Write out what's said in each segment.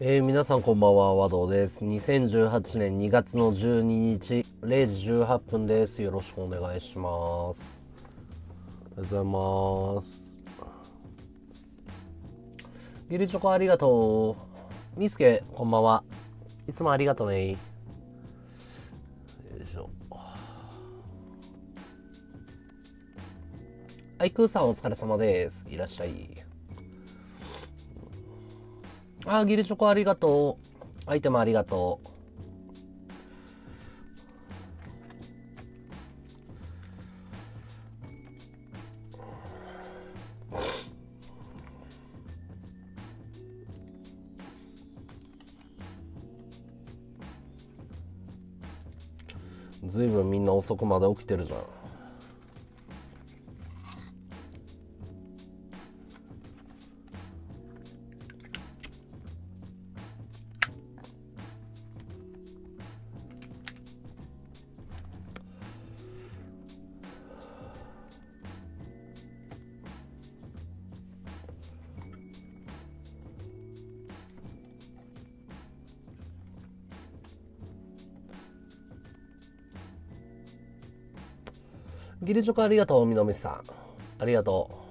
えー、皆さんこんばんは、和道です。2018年2月の12日、0時18分です。よろしくお願いします。おはようございます。ゆりチョコありがとう。みすけ、こんばんは。いつもありがとうね。よいしょ。はい、クーさんお疲れ様です。いらっしゃい。あー、ギリチョコありがとう。アイテムありがとう。ずいぶんみんな遅くまで起きてるじゃん。ギリチョコありがとう、みのみさん。ありがとう。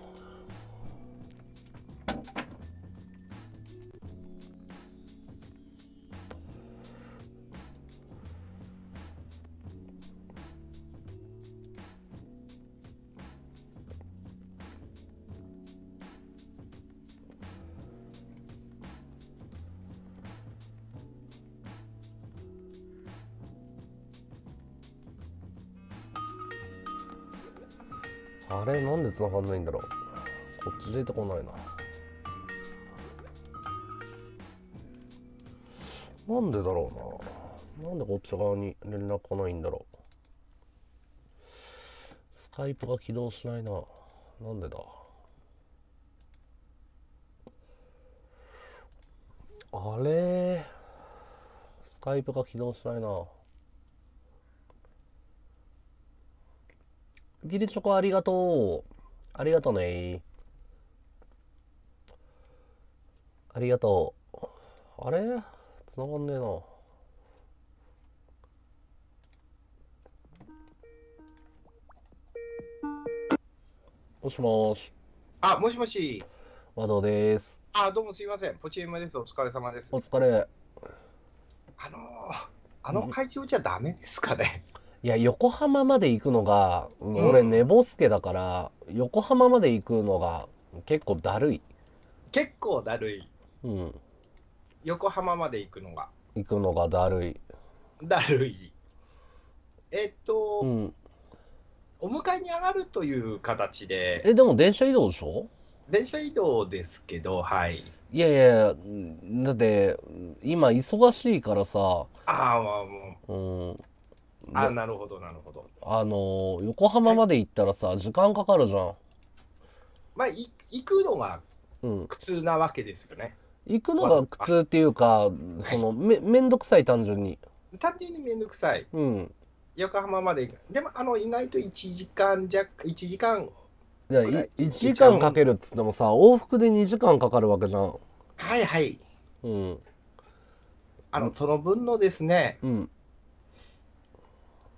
あれ、ながんないんだろう。こっち出てこないな。なんでだろうな。なんでこっち側に連絡来ないんだろう。スカイプが起動しないな。なんでだ。あれスカイプが起動しないな。ギリチョコありがとう。ありがとうね。ありがとう。あれ？繋がんねえな。もしもし、あ、もしもし。和道です。あ、どうもすいません。ポチエムです。お疲れ様ですお。疲れ。あのー、あの会場じゃダメですかね？いや、横浜まで行くのが、ん俺、寝ぼすけだから、横浜まで行くのが結構だるい。結構だるい。うん。横浜まで行くのが。行くのがだるい。だるい。えっと、うん。お迎えに上がるという形で、え、でも電車移動でしょ？電車移動ですけど、はい。いやいや、だって、今忙しいからさ、ああ、まあもうん。う、あでなるほど、なるほど。あの、横浜まで行ったらさ、時間かかるじゃん。まあ、い行くのがうん。苦痛なわけですよね。行くのが苦痛っていうか、その、め、めんどくさい単純に。単純にめんどくさい。うん。横浜まで行く。でも、あの、意外と1時間弱、1時間、いや、これ1時間かけるっつってもさ、往復で2時間かかるわけじゃん。はいはい。うん。あの、その分のですね、うん。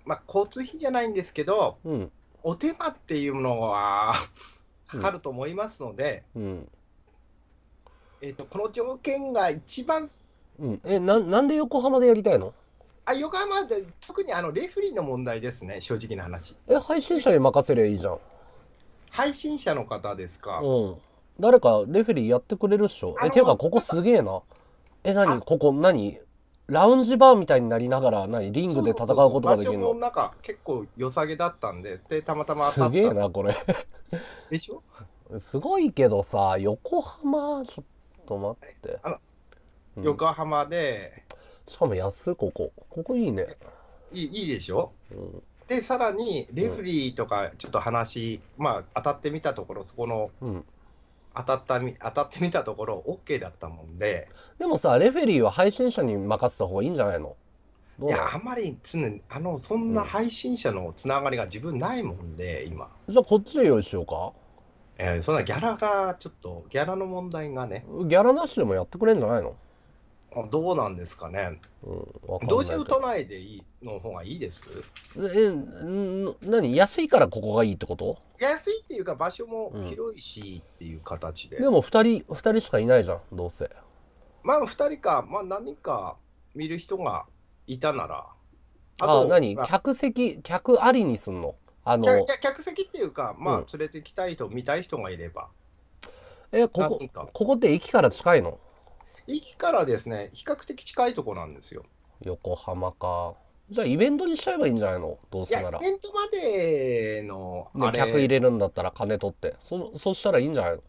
まあ、交通費じゃないんですけど、うん。お手間っていうのは かかると思いますので、うん。えっとこの条件が一番、うん。え、な、なんで横浜でやりたいの？あ横浜で特にあのレフェリーの問題ですね、正直な話。え、配信者に任せりゃいいじゃん。配信者の方ですか、うん。誰かレフェリーやってくれるっしょ。え、ていうか、ここすげえな。え、何？あここ何？ラウンジバーみたいになりながら、何リングで戦うことができる場所ものなんか結構良さげだったんで、でたまたま当たったすげえな、これ。でしょ？すごいけどさ、横浜、ちょっと待って。あのうん横浜で、しかも安い、ここ。ここいいね。いいいいでしょ？うん。で、さらにレフェリーとかちょっと話、まあ当たってみたところ、そこのうん。当たったみ当たってみたところ、OK だったもんで、でもさ、レフェリーは配信者に任せた方がいいんじゃないの？いや、あんまり常に、あの、そんな配信者のつながりが自分ないもんで、今。じゃあこっちで用意しようか？えーそんなギャラが、ちょっと、ギャラの問題がね、ギャラなしでもやってくれんじゃないの？あどうなんですかね。うん、どうしても都内でいいの方がいいです？え、ん何？安いからここがいいってこと？安いっていうか場所も広いしっていう形で。でも二人、二人しかいないじゃん、どうせ。まあ2人か、まあ何人か見る人がいたなら。あ何？まあ客席、客ありにすんの？あの、客客席っていうか、まあうん連れてきたいと見たい人がいれば。え、ここ。ここって駅から近いの？駅からですね、比較的近いとこなんですよ。横浜か。じゃあイベントにしちゃえばいいんじゃないの？どうせならイ。ベントまでの、であれ客入れるんだったら金取って。そ、そしたらいいんじゃないの？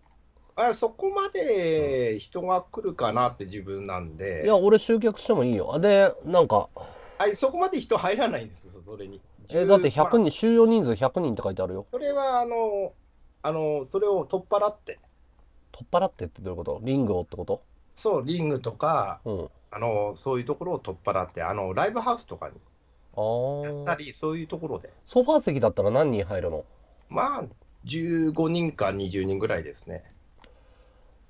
あそこまで人が来るかなって自分なんで、いや、俺集客してもいいよ。で、なんか、あそこまで人入らないんですよ、それに。え、だってまあ100人、収容人数100人って書いてあるよ。それはあの、あの、それを取っ払って、取っ払ってってどういうこと？リングをってこと？そう、リングとか、うん。あの、そういうところを取っ払って、あの、ライブハウスとかに。やったり、そういうところで、ソファー席だったら何人入るの？まあ、15人か20人ぐらいですね。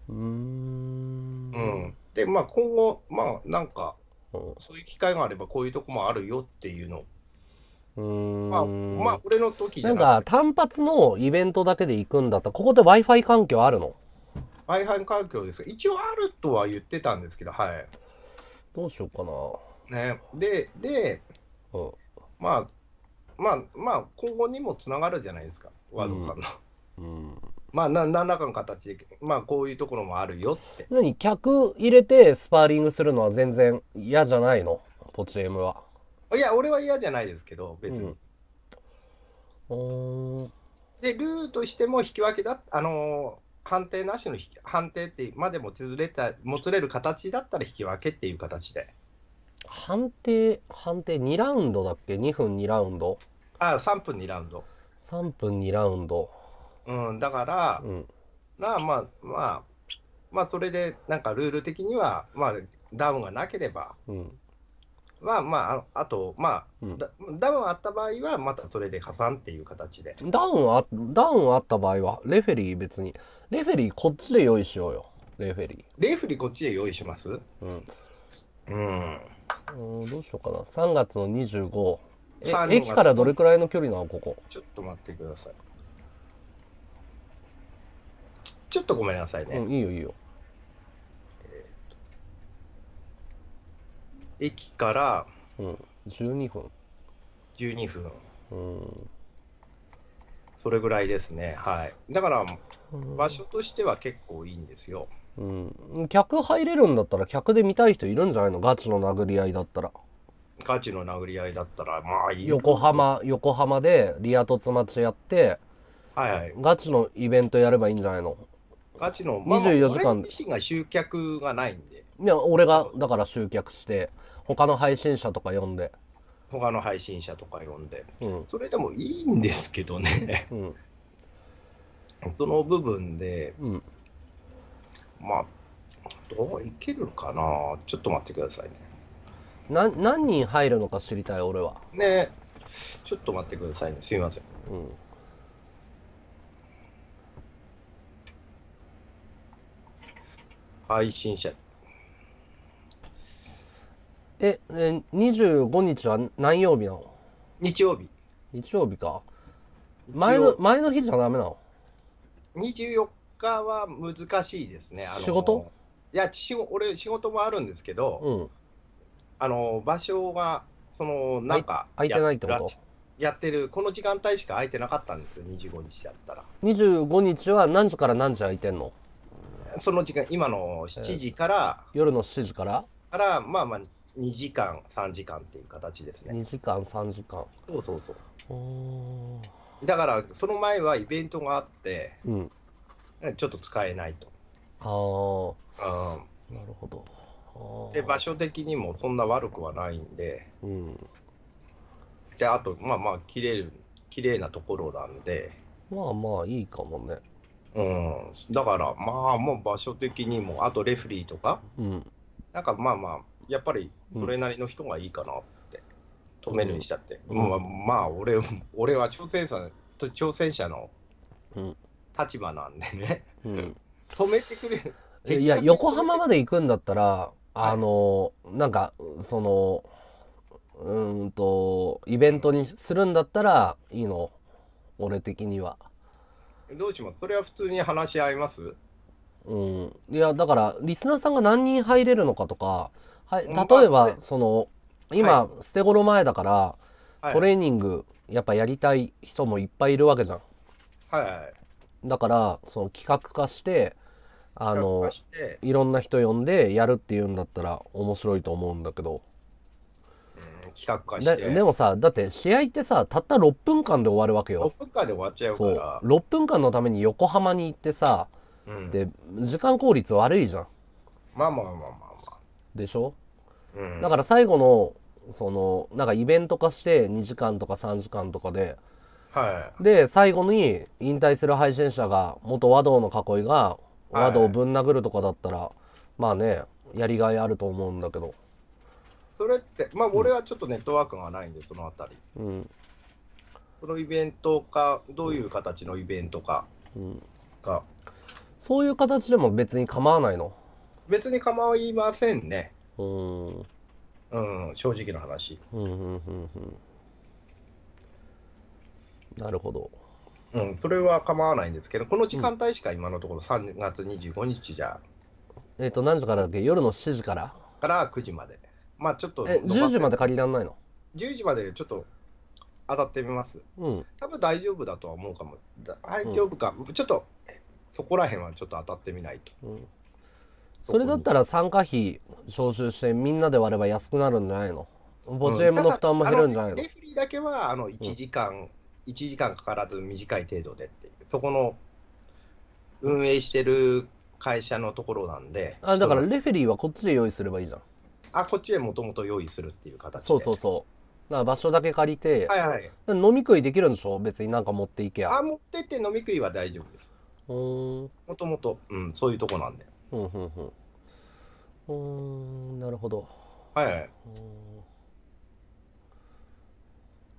うーん。うん。で、まあ、今後、まあ、なんか、うんそういう機会があれば、こういうとこもあるよっていうのを、うーん。まあ、まあ、俺の時じなんゃなくて、か単発のイベントだけで行くんだったら、ここで Wi-Fi 環境あるの？Wi-Fi 環境ですが、一応あるとは言ってたんですけど、はい。どうしようかな。ね、で、で、うん。まあ、まあ、まあ、今後にもつながるじゃないですか、ワードさんの。うん。まあ、な何らかの形で、まあ、こういうところもあるよって。何客入れてスパーリングするのは全然嫌じゃないの？ポチエムは。いや、俺は嫌じゃないですけど、別に。うーん。で、ルールとしても引き分けだ、あのー判定なしの引き判定ってまでもつれた、もつれる形だったら引き分けっていう形で。判定、判定2ラウンドだっけ ?2 分2ラウンドあ3分2ラウンド。?3 分2ラウンド。うん、だから、うん。まあまあ、まあ、まあ、それで、なんかルール的には、まあ、ダウンがなければ、うん。まあまあ、ああと、まあ、うんダダウンあった場合は、またそれで加算っていう形で。ダウンあ、ダウンあった場合は、レフェリー別に、レフェリーこっちで用意しようよ。レフェリレフリこっちで用意します？ー。うん。うん。うん、どうしようかな。3月の25。3え、駅からどれくらいの距離なのここ？ちょっと待ってください。ちちょっとごめんなさいね。うん、いいよいいよ。駅からうん。12分。12分、うん。それぐらいですね。はい。だから、うん場所としては結構いいんですよ。うん。客入れるんだったら客で見たい人いるんじゃないの？ガチの殴り合いだったら。ガチの殴り合いだったら、まあいい。横。浜、横浜でリア凸町やって、はいはい。ガチのイベントやればいいんじゃないの？ガチの、まあ、24時間俺自身が集客がないんで、いや、俺が、だから集客して、他の配信者とか呼んで。他の配信者とか呼んで、うん。それでもいいんですけどね、うん。その部分で、うん。まあ、どういけるかな、ちょっと待ってくださいね。な、何人入るのか知りたい、俺は。ねちょっと待ってくださいね、すいません。うん。配信者、え、え25日は何曜日なの？日曜日、日曜日か。前の、前の日じゃダメなの？24日は難しいですね。あの仕事？いや仕事、俺、仕事もあるんですけど、うん。あの場所が、そのなんか空いてないってこと？やってる、この時間帯しか空いてなかったんですよ、25日だったら。25日は何時から何時空いてんの？その時間、今の7時から、夜の7時から？からまあまあ、2時間、3時間っていう形ですね。2時間3時間。そうそうそう。だから、その前はイベントがあって、うん。ちょっと使えないと。ああうん。なるほど。で、場所的にもそんな悪くはないんで、うん。で、あと、まあまあ、綺麗綺麗なところなんで、まあまあいいかもね。うん、だから、まあ、もう場所的にも、あとレフリーとか、うん。なんかまあまあ、やっぱりそれなりの人がいいかなって、止めるにしたって。うんまあ、まあ、俺、俺は挑戦者と挑戦者のうん立場なんでね、うん止めてくれる。えいや横浜まで行くんだったらあの、なんか、その、うーんと、イベントにするんだったらいいの。俺的には。どうします？それは普通に話し合います？うん。いや、だから、リスナーさんが何人入れるのかとか、はい、うん例えまあばね、その、今、捨て頃前だから、はいトレーニング、やっぱやりたい人もいっぱいいるわけじゃん。はいはい。だから、その企画化して、あのいろんな人呼んでやるっていうんだったら面白いと思うんだけど。うん企画化しでて、でもさ、だって試合ってさ、たった6分間で終わるわけよ。6分間で終わっちゃうかそう。ら、6分間のために横浜に行ってさ、うん、で、時間効率悪いじゃん。まあまあまあまあまでしょ？あ。うん、だから最後の、その、なんかイベント化して2時間とか3時間とかで、はで、最後に引退する配信者が、元和道の囲いが、はい和道をぶん殴るとかだったら、まあね、やりがいあると思うんだけど。い。それって、まあ俺はちょっとネットワークがないんで、そのあたり。うん。そのイベントか、どういう形のイベントかうん。が、そういう形でも別に構わないの。別に構いませんね。うん。うん、正直な話。うん、うん、うん、うん。なるほど。うん、それは構わないんですけど、この時間帯しか今のところ3月25日じゃ、えっ、と、何時からだっけ？夜の7時からから9時まで。まあちょっとえ、伸ばせ、10時まで借りらんないの？10時までちょっと当たってみます。うん。多分大丈夫だとは思うかも。だ大丈夫か、ちょっとえそこら辺はちょっと当たってみないと。うん。それだったら参加費招集してみんなで割れば安くなるんじゃないの?ボチエムの負担も減るんじゃないの?ただあレフェリーだけはあの1時間、1時間かからず短い程度でってそこの運営してる会社のところなんで、あ、だからレフェリーはこっちで用意すればいいじゃん。あこっちでもともと用意するっていう形で。そうそうそう。だから場所だけ借りて、はいはい。飲み食いできるんでしょ？別になんか持っていけや。あ、持ってって飲み食いは大丈夫です。うーん。もともと、うん、そういうとこなんで。うん、うん、うん。うーん、なるほど。はいはい。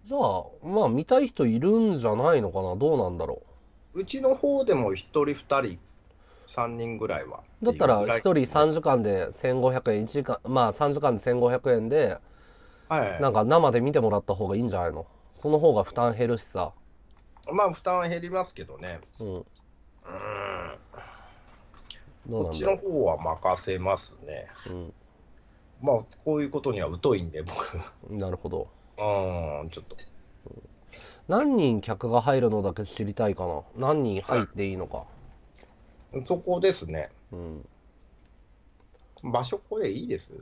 じゃあ、まあ見たい人いるんじゃないのかな？どうなんだろうちの方でも1人、2人、3人ぐらいは。う。だったら1っていうぐ人3時間で1500円、1時間、まあ3時間で1500円で、はいはいなんか生で見てもらった方がいいんじゃないの？その方が負担減るしさ。まあ負担減りますけどね。うん。うん。こっちの方は任せますね。う。まあこういうことには疎いんで、僕。うん。なるほど。うん、ちょっと。何人客が入るのだけ知りたいかな何人入っていいのか。そこですね。うん。場所ここでいいです？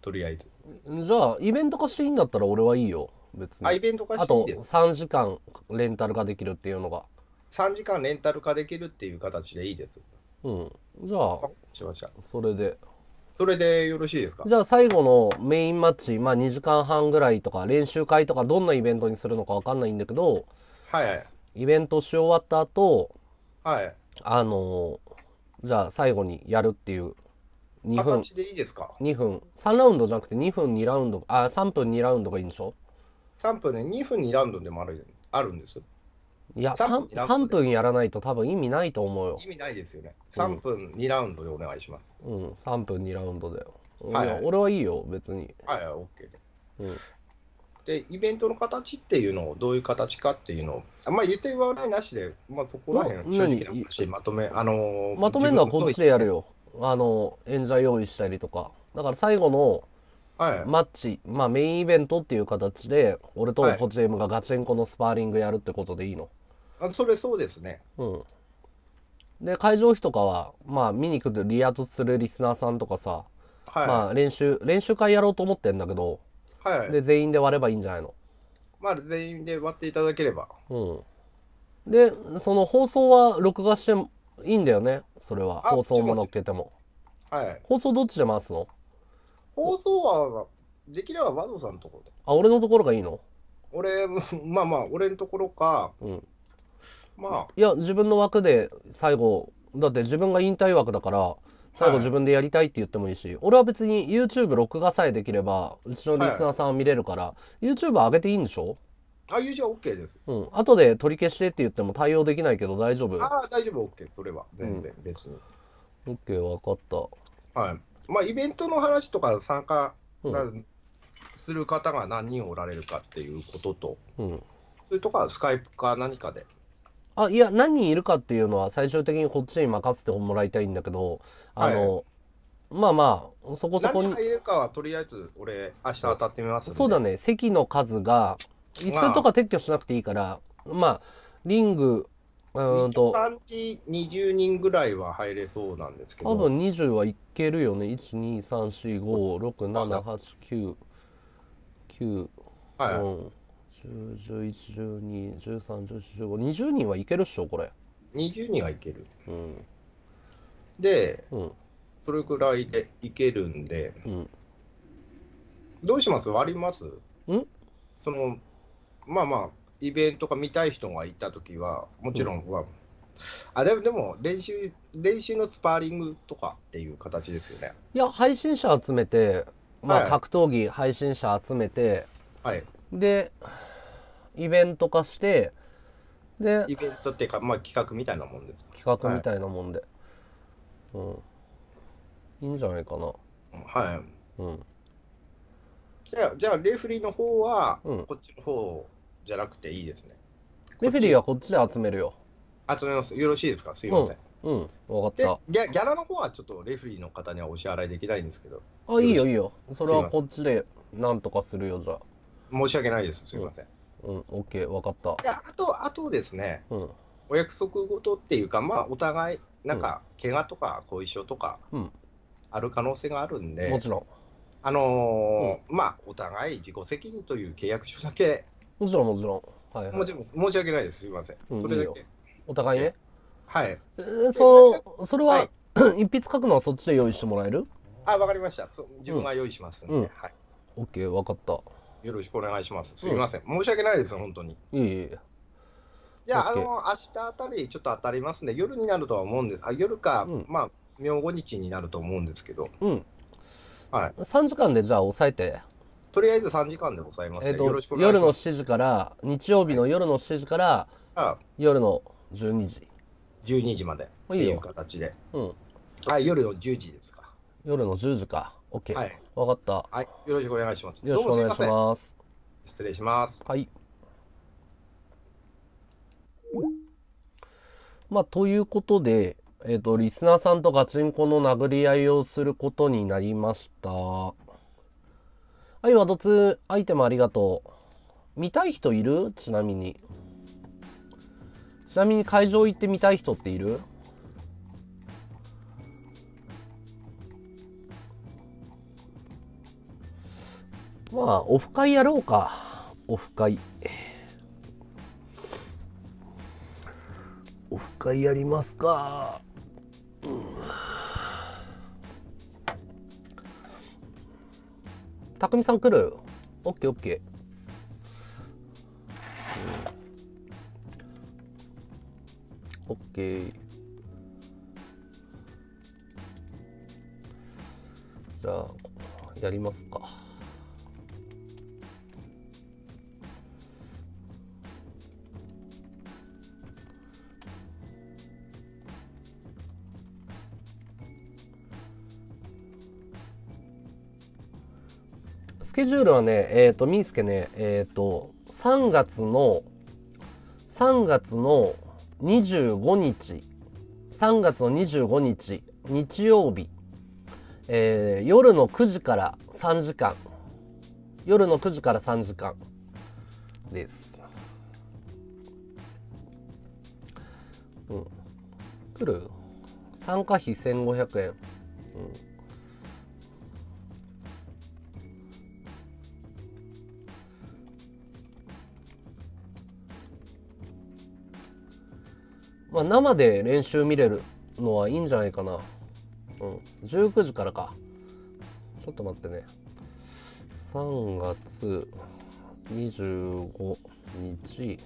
とりあえず。じゃあ、イベント化していいんだったら俺はいいよ。別に。あ、イベント化あとしていいです。3時間レンタルができるっていうのが。3時間レンタル化できるっていう形でいいです。うん。じゃああ、しました。それで。それでよろしいですか？じゃあ最後のメインマッチ、まあ2時間半ぐらいとか練習会とかどんなイベントにするのかわかんないんだけど、はいはい。イベントし終わった後、はい。あのーじゃあ最後にやるっていう2分、形でいいですか？2分、3ラウンドじゃなくて2分2ラウンド、あ、3分2ラウンドがいいんでしょ ?3 分で2分2ラウンドでもあるあるんです。いや、3 3, 分2ラウンド3分やらないと多分意味ないと思うよ。意味ないですよね。3分2ラウンドでお願いします。うん、3分2ラウンドだよ。はいいや、俺はいいよ、別に。はいはい、OK で。うん。で、イベントの形っていうのを、どういう形かっていうのを、あまあ言って言わないなしで、まあそこら辺、な正直な何？話、まとめ、あのーまとめるのはこっちでやる。よ。あの、演者用意したりとか。だから最後のはい。マッチ、まあメインイベントっていう形で、俺とはいポチエムがガチンコのスパーリングやるってことでいいの？あそれそうですね。うん。で、会場費とかは、まあ見に来るリア突するリスナーさんとかさ、はい。まあ練習、練習会やろうと思ってんだけど、はいはい。で、全員で割ればいいんじゃないの？まあ全員で割っていただければ。うん。で、その放送は録画してもいいんだよね、それは。あ放送も乗っけても。はい。放送どっちで回すの？放送は、できれば和道さんのところで。あ、俺のところがいいの？俺、まあまあ、俺のところか、うん。まいや、自分の枠で最後、だって自分が引退枠だから、最後はい自分でやりたいって言ってもいいし、俺は別に YouTube 録画さえできれば、うちのリスナーさんは見れるから、YouTube 上げていいんでしょ？あ、あ、友情は OK です。うん。後で取り消してって言っても対応できないけど大丈夫？ああ、大丈夫、OK。それは、全然、別に。オッケー、わかった。はい。まあ、イベントの話とか参加うんがする方が何人おられるかっていうことと、うん。それとかスカイプか何かで。あ、いや、何人いるかっていうのは最終的にこっちに任せてもらいたいんだけど、あの、まあまあ、そこそこに。何人、入れるかはとりあえず俺、明日当たってみますそうだね、席の数が、椅子とか撤去しなくていいから、まあ、リング、うーんと、3時20人ぐらいは入れそうなんですけど、多分20はいけるよね。1、2、3、4、5、6、7、8、9、9、はい。うん、10、11、12、13、14、15、20人はいけるっしょ、これ。20人はいける。うん、で、うん、それぐらいでいけるんで、うん。どうします？割ります？ん？その、まあまあ、イベントが見たい人がいたときは、もちろんは、あ、でも、でも練習、練習のスパーリングとかっていう形ですよね。いや、配信者集めて、まあ、はい格闘技配信者集めて、はい。で、イベント化して、で、イベントっていうか、まあ企画みたいなもんです。企画みたいなもんで。うん。いいんじゃないかな。はい。うん。じゃあ、じゃあレフェリーの方は、うんこっちの方じゃなくていいですね。レフェリーはこっちで集めるよ。集めます。よろしいですか？すいません。うん、わかっでた。ギャ、ギャラの方はちょっとレフェリーの方にはお支払いできないんですけど、あ、いいよいいよ。それはこっちでなんとかするよ、じゃあ。申し訳ないです。すいません。うん、オッケー、わかった。いや、あと、あとですね、うん、お約束事っていうか、まあ、お互い、なんか、怪我とか後遺症とかうん、ある可能性があるんで、もちろん。あのーまあ、お互い自己責任という契約書だけ、もちろん、もちろん。はいはい。もちろん申し訳ないです。すいません。うんそれだけいいよ。お互いね。はい。えーその、それは、はい 一筆書くのはそっちで用意してもらえる？あ、わかりました。そう自分が用意しますんで、うんはい。オッケー、わかった。よろしくお願いします。すいません。申し訳ないです、本当に。いいいい。じゃあ、あ OK の、明日あたりちょっと当たりますんで、夜になるとは思うんです。あ、夜か、うんまあ、明後日になると思うんですけど、うん。はい。3時間でじゃあ抑えて。とりあえず3時間でございます、ねえっ、とよろしくお、願い夜のします。7時から、日曜日の夜の7時から、あ夜の12時。12時までっていう形で。うん。はい、夜の10時ですか。夜の10時か。オッケー。はい。わかった。はい、よろしくお願いします。よろしくお願いしまます。失礼します。はい。まあ、ということで、えっ、と、リスナーさんとガチンコの殴り合いをすることになりました。はい、ワドツアイテムありがとう。見たい人いる？ちなみに。ちなみに会場行って見たい人っている？まあ、オフ会やろうか。オフ会。オフ会やりますか。たくみさん来る？オッケーオッケー。オッケー。じゃあ、やりますか。スケジュールはね、えっ、と、みーすけね、えっ、と、3月の、3月の25日、3月の25日、日曜日、えー夜の9時から3時間、夜の9時から3時間です。うん。来る？参加費1500円。うん。まあ、生で練習見れるのはいいんじゃないかな。うん。19時からか。ちょっと待ってね。3月25日、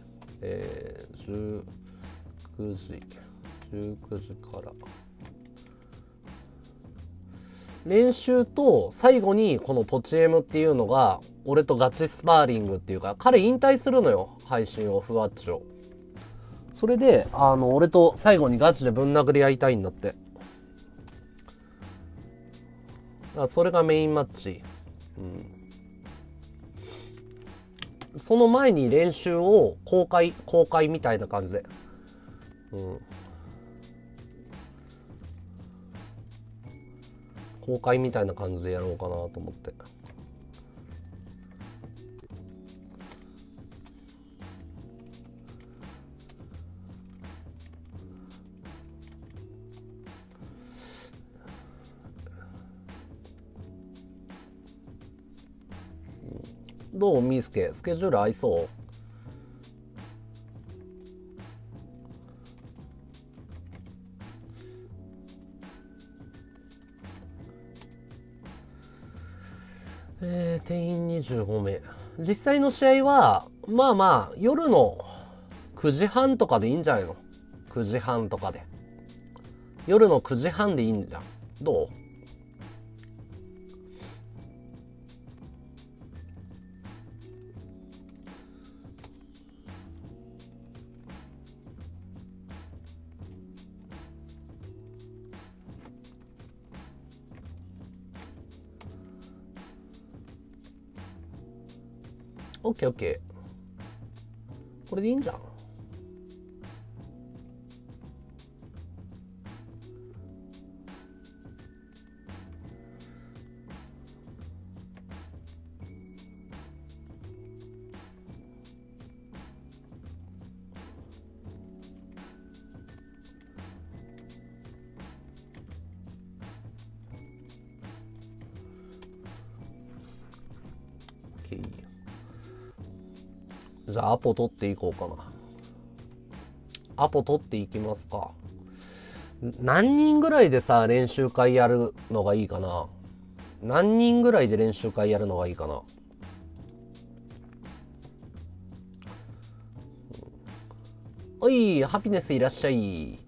えー、19時、19時から。練習と最後にこのポチエムっていうのが俺とガチスパーリングっていうか彼引退するのよ配信をふわっちをそれであの俺と最後にガチでぶん殴り合いたいんだってからそれがメインマッチ。うん。その前に練習を公開、公開みたいな感じで。うん。公開みたいな感じでやろうかなと思って。どうみーすけスケジュール合いそう？えー、定員25名。実際の試合はまあまあ夜の9時半とかでいいんじゃないの？9時半とかで。夜の9時半でいいんじゃん。どう？オッケーオッケー。これでいいんじゃん？アポ取っていこうかな。アポ取っていきますか。何人ぐらいでさ、練習会やるのがいいかな何人ぐらいで練習会やるのがいいかなおい、ハピネスいらっしゃい。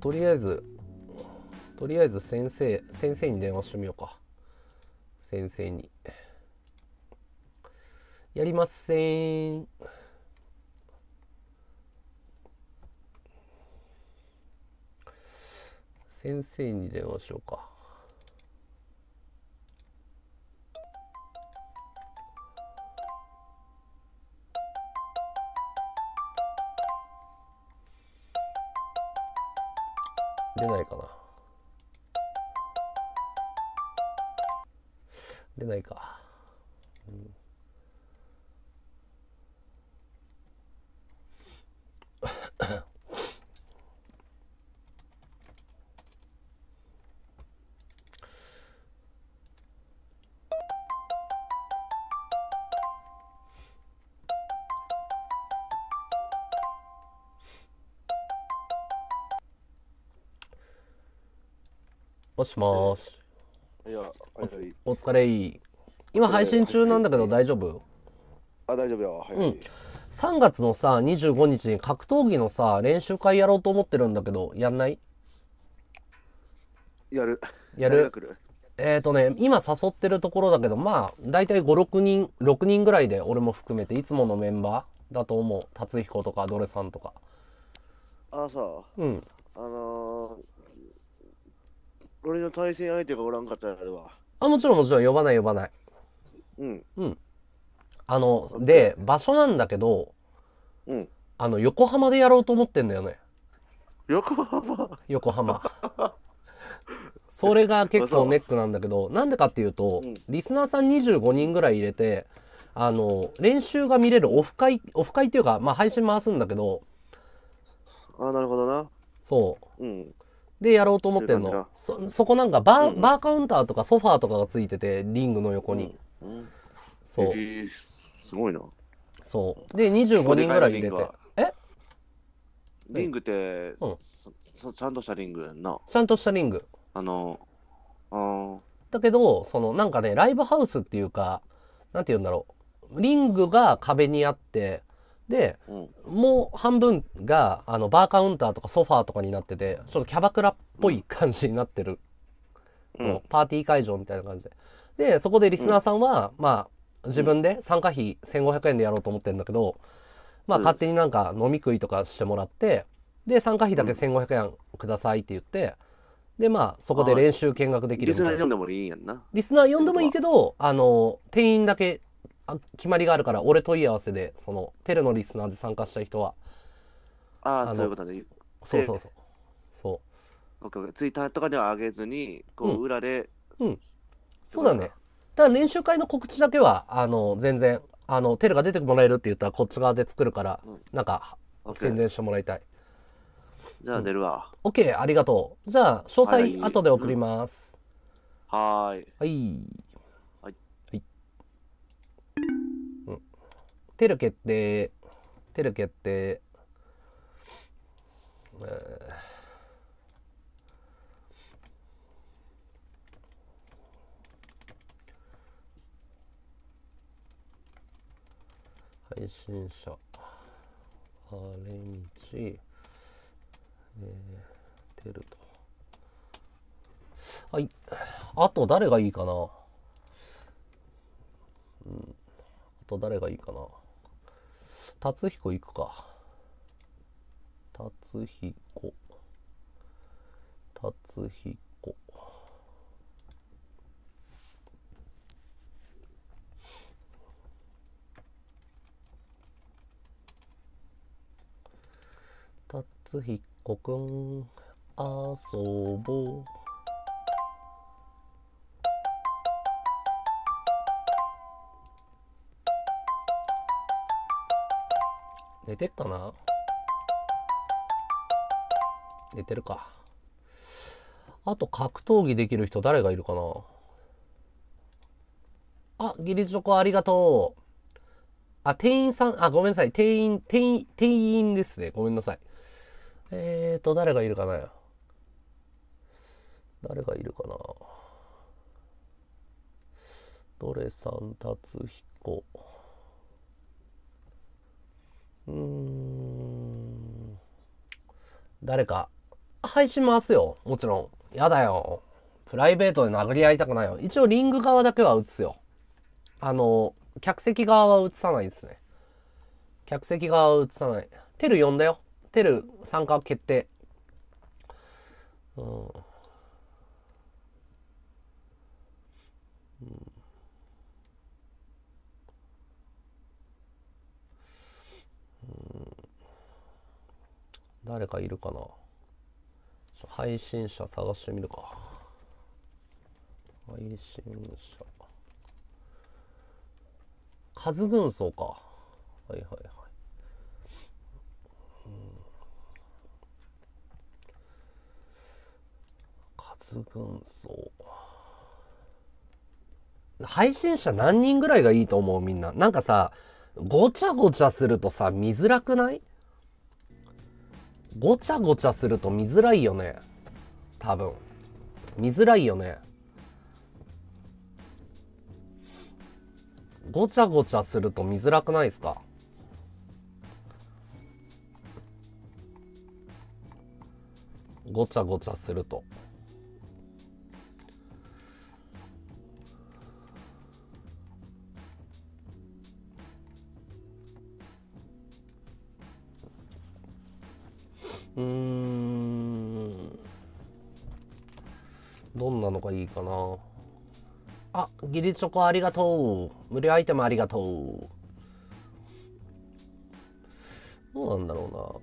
とりあえず、とりあえず先生、先生に電話してみようか。先生に。やりません。先生に電話しようか。出ないかな。出ないか。しもーし。いや、はいはい。お疲れ。今配信中なんだけど大丈夫？あ、大丈夫よ。はい、はいうん ?3 月のさ、25日に格闘技のさ、練習会やろうと思ってるんだけど、やんない？やる。やる？えっ、ー、とね、今誘ってるところだけど、まあ、だいたい5、6人、6人ぐらいで俺も含めて、いつものメンバーだと思う。達彦とか、ドレさんとか。あ、さ、うん。あのー、俺の対戦相手がおらんかったらやるわ。あ、もちろんもちろん呼ばない呼ばない。うん、あの、で、場所なんだけど、うん。あの、横浜でやろうと思ってんだよね。横浜？横浜。それが結構ネックなんだけど、なんでかっていうと、うんリスナーさん25人ぐらい入れて、あの、練習が見れるオフ会、オフ会っていうか、まあ配信回すんだけど、あ、なるほどな。そう。うん。でやろうと思ってんの。そ、そこなんかバー、うんバーカウンターとかソファーとかがついてて、リングの横に。うん。うん、そう。えーすごいな。そう。で、25人ぐらい入れて。え？リングって、うんちゃんとしたリングやんな。ちゃんとしたリング。あの、あーだけど、そのなんかね、ライブハウスっていうか、なんて言うんだろう。リングが壁にあって、で、うん。もう半分が、あの、バーカウンターとかソファーとかになってて、ちょっとキャバクラっぽい感じになってる。うん。パーティー会場みたいな感じで。で、そこでリスナーさんは、まあ、自分で参加費1500円でやろうと思ってるんだけど、まあ、うん勝手になんか飲み食いとかしてもらって、で、参加費だけ1500円くださいって言って、で、まあ、そこで練習見学できるリ。スナー読んでもいいんやんな。リスナー呼んでもいいけど、あの、定員だけあ決まりがあるから、俺問い合わせで、その、テレのリスナーで参加した人は、ああ、あのそういうことね。そうそうそう。そオッケーオッケーツイッターとかでは上げずに、こうう裏で、う。そうだね。ただ練習会の告知だけは、あの、全然、あの、テレが出てもらえるって言ったら、こっち側で作るから、うんなんか、宣伝してもらいたい。じゃあ出るわ。OK、ありがとう。じゃあ、詳はい細、後で送ります。はい。はい。うん。テル決定。テル決定。えー配信者、あれみち、えー、テルと。はい。あと誰がいいかなうん。と誰がいいかな達彦行くか。達彦。達彦。達彦くん、遊ぼう。寝てっかな？寝てるか。あと格闘技できる人誰がいるかな？あ、ギリチョコありがとう。あ、店員さん、あ、ごめんなさい。店員、店員、店員ですね。ごめんなさい。えーと、誰がいるかな？誰がいるかな？どれさん、達彦。うん。誰か。配信回すよ。もちろん。やだよ。プライベートで殴り合いたくないよ。一応リング側だけは打つよ。あの、客席側は映さないですね。客席側は映さない。テル呼んだよ。テル参加決定。うんうん。誰かいるかな？配信者探してみるか。配信者。カズ軍曹か。はいはいはい。カズ軍曹。配信者何人ぐらいがいいと思う？みんな。なんかさごちゃごちゃするとさ見づらくない？ごちゃごちゃすると見づらいよね。多分。見づらいよね。ごちゃごちゃすると見づらくないですか？ごちゃごちゃすると。うん。どんなのがいいかな？あギリチョコありがとう。無料アイテムありがとう。どうなんだろ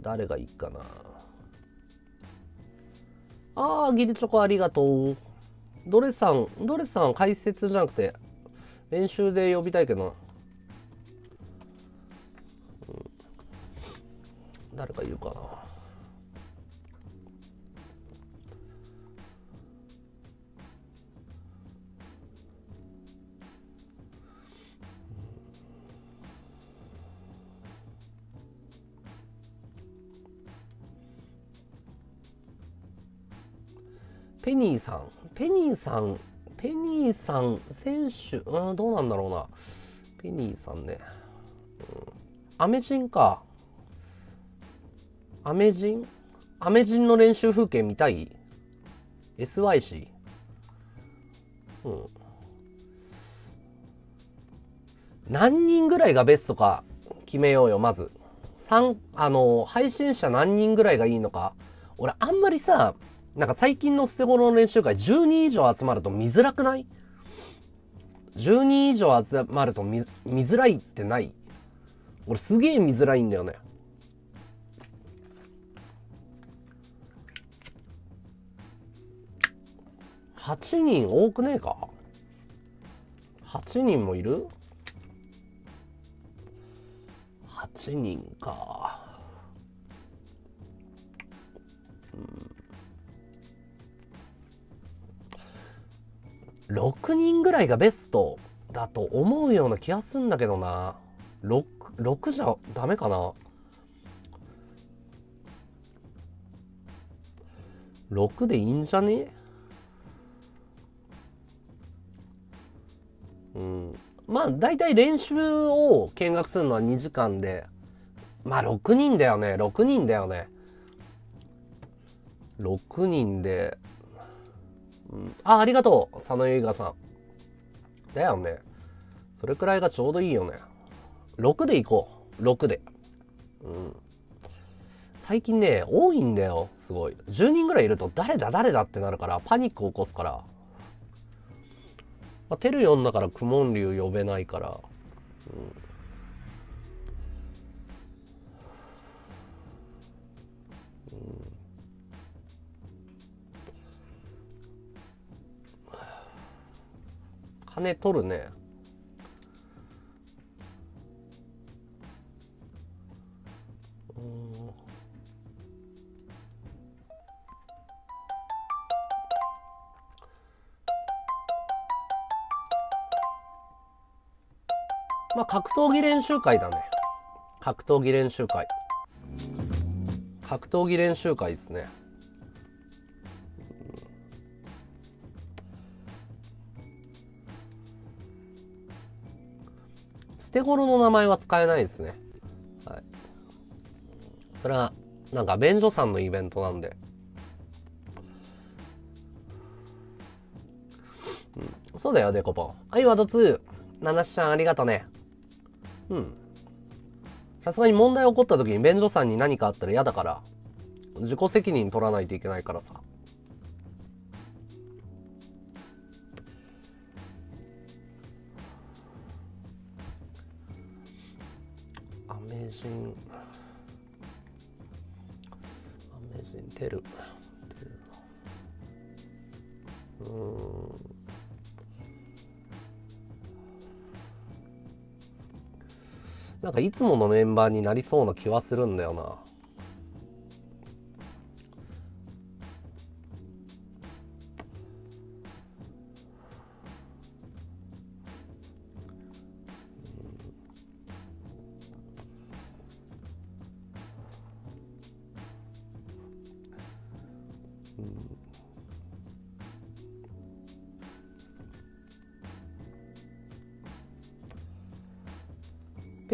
うな。誰がいいかな。あーギリチョコありがとう。ドレさん、ドレさん解説じゃなくて、練習で呼びたいけどな。誰かいるかな。ペニーさん。ペニーさん。ペニーさん、選手、うん、どうなんだろうな。ペニーさんね。うん、アメジンか。アメジンアメジンの練習風景見たい ?SYC? うん。何人ぐらいがベストか決めようよ、まず。三、あの、配信者何人ぐらいがいいのか。俺、あんまりさ、なんか最近の捨て頃の練習会10人以上集まると見づらくない ?10 人以上集まると見見づらいってない？俺すげえ見づらいんだよね。8人多くねえか ?8 人もいる ?8 人か。うん、6人ぐらいがベストだと思うような気がすんだけどな。6、6じゃダメかな。6でいいんじゃね？うん。まあ、大体練習を見学するのは2時間で、まあ、6人だよね。6人だよね。6人で、うん、あ、ありがとう。佐野ゆいがさん。だよね。それくらいがちょうどいいよね。6でいこう。6で。うん。最近ね、多いんだよ。すごい。10人ぐらいいると誰だ誰だってなるから、パニック起こすから。まあ、テルヨンだからクモン流呼べないから。うん金取るね。まあ格闘技練習会だね。格闘技練習会。格闘技練習会ですね。て頃の名前は使えないですね。はい。それは、なんか、便所さんのイベントなんで。うん、そうだよ、デコポン。はい、ワード2。ナナシちゃん、ありがとね。うん。さすがに問題起こった時に便所さんに何かあったら嫌だから、自己責任取らないといけないからさ。信、アメージンテル。テルうん。なんかいつものメンバーになりそうな気はするんだよな。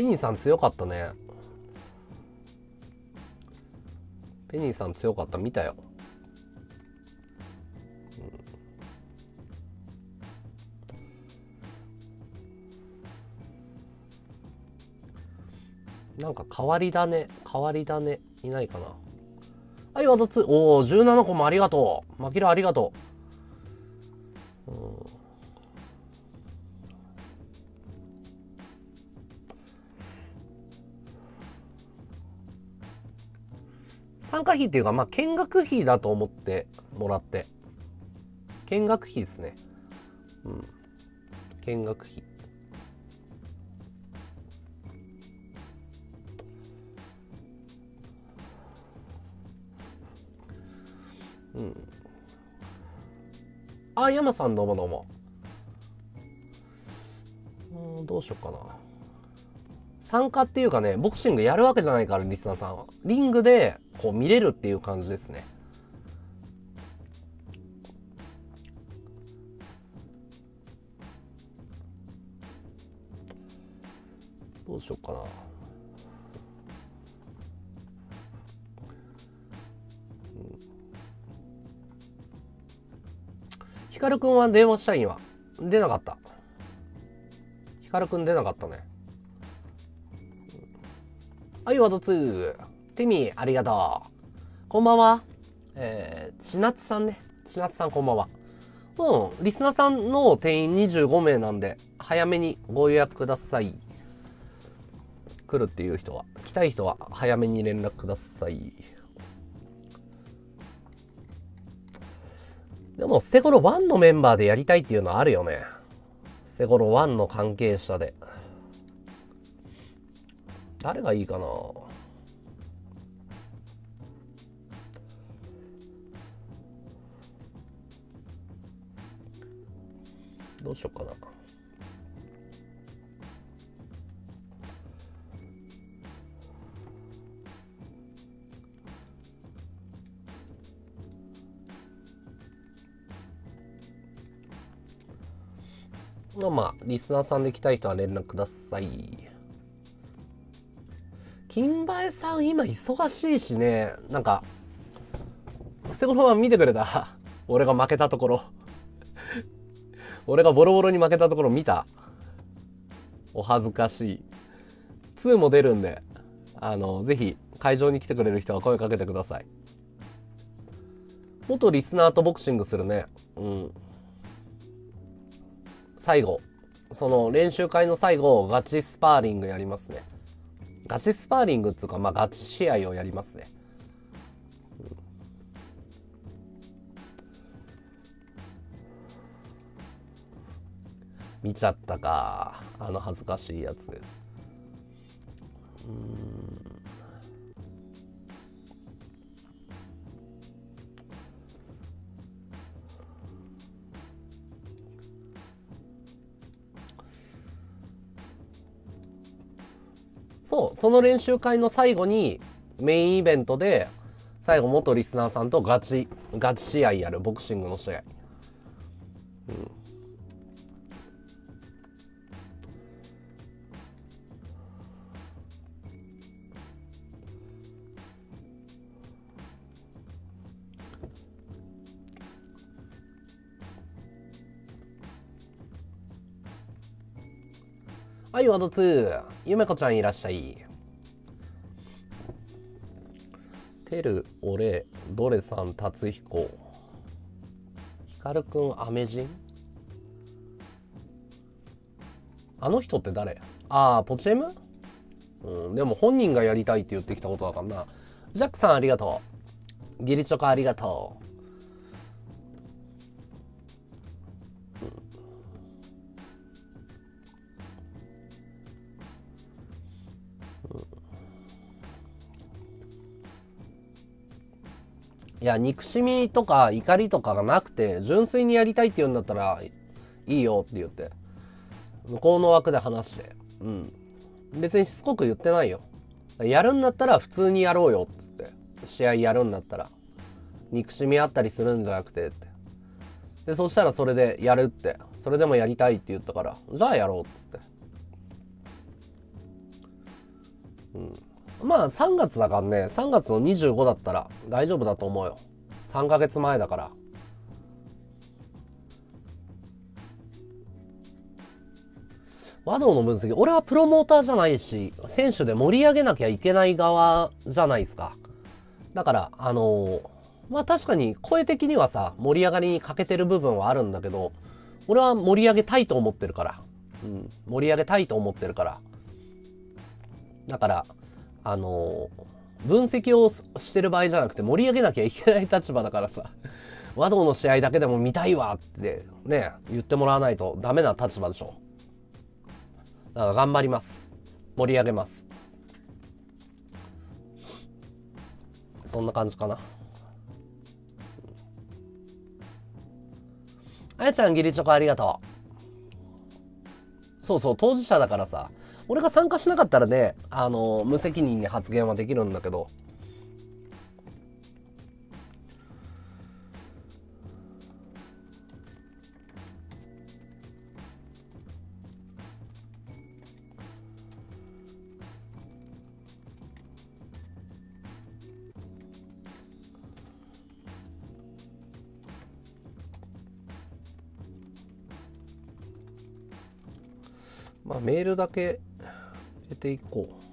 ペニーさん強かったね。ペニーさん強かった、見たよ。なんか変わり種、変わり種いないかな。はい、ワード2。おお、17個もありがとう。マキロありがとう。うん参加費っていうか、まあ、見学費だと思ってもらって。見学費ですね。うん。見学費。うん。あ、山さんどうもどうも。うん、どうしよっかな。参加っていうかね、ボクシングやるわけじゃないから、リスナーさんは。リングで、こう見れるっていう感じですね。どうしようかな。ヒカルくんは電話したい今。出なかった。ヒカルくん出なかったね。はい、ワード2。テミ、ありがとう。こんばんは。えー、ちなつさんね。ちなつさん、こんばんは。うん、リスナーさんの定員25名なんで、早めにご予約ください。来るっていう人は、来たい人は早めに連絡ください。でも、ステゴロ1のメンバーでやりたいっていうのはあるよね。ステゴロ1の関係者で。誰がいいかなどうしようかな。まあまあ、リスナーさんで来たい人は連絡ください。金馬江さん今忙しいしね、なんか、セゴロマン見てくれた 俺が負けたところ。俺がボロボロに負けたところ見たお恥ずかしい。2も出るんで、あの、ぜひ会場に来てくれる人は声かけてください。元リスナーとボクシングするね。うん。最後、その練習会の最後、ガチスパーリングやりますね。ガチスパーリングっつうか、まあガチ試合をやりますね。見ちゃったか。あの恥ずかしいやつ。うん。そう、その練習会の最後にメインイベントで最後元リスナーさんとガチ、ガチ試合やる、ボクシングの試合。うんはい、ワード2。ゆめこちゃんいらっしゃい。てる、俺、ドレさん、達彦。ひかるくん、アメジン？あの人って誰？ああ、ポチェム？うん、でも本人がやりたいって言ってきたことだからな。ジャックさんありがとう。ギリチョコありがとうや、憎しみとか怒りとかがなくて、純粋にやりたいって言うんだったら、いいよって言って。向こうの枠で話して。うん。別にしつこく言ってないよ。やるんだったら普通にやろうよっつって。試合やるんだったら。憎しみあったりするんじゃなくてって。で、そしたらそれでやるって。それでもやりたいって言ったから、じゃあやろうっつって。うん。まあ3月だからね、3月の25だったら大丈夫だと思うよ。3ヶ月前だから。和道の分析、俺はプロモーターじゃないし、選手で盛り上げなきゃいけない側じゃないですか。だから、あのーまあ確かに声的にはさ、盛り上がりに欠けてる部分はあるんだけど、俺は盛り上げたいと思ってるから。うん、盛り上げたいと思ってるから。だから、あの分析をしてる場合じゃなくて盛り上げなきゃいけない立場だからさ、和道の試合だけでも見たいわってね、言ってもらわないとダメな立場でしょ。だから頑張ります。盛り上げます。そんな感じかな。あやちゃん、ギリチョコありがとう。そうそう、当事者だからさ、俺が参加しなかったらね、あの、無責任に発言はできるんだけど、まあメールだけていこう。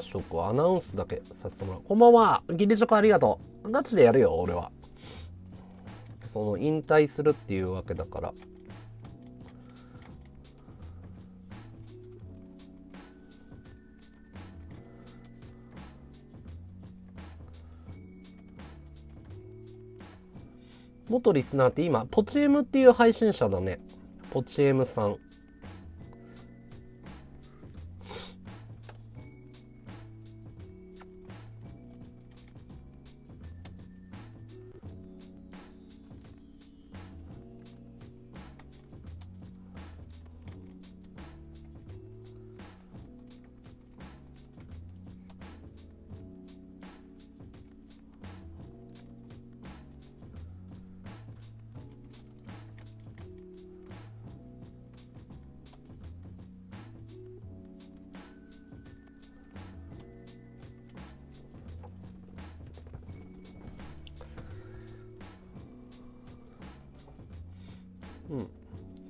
メール流しておくわ。アナウンスだけさせてもらう。こんばんは。ギリチョコありがとう。ガチでやるよ、俺は。その、引退するっていうわけだから。元リスナーって今、ポチエムっていう配信者だね。ポチエムさん。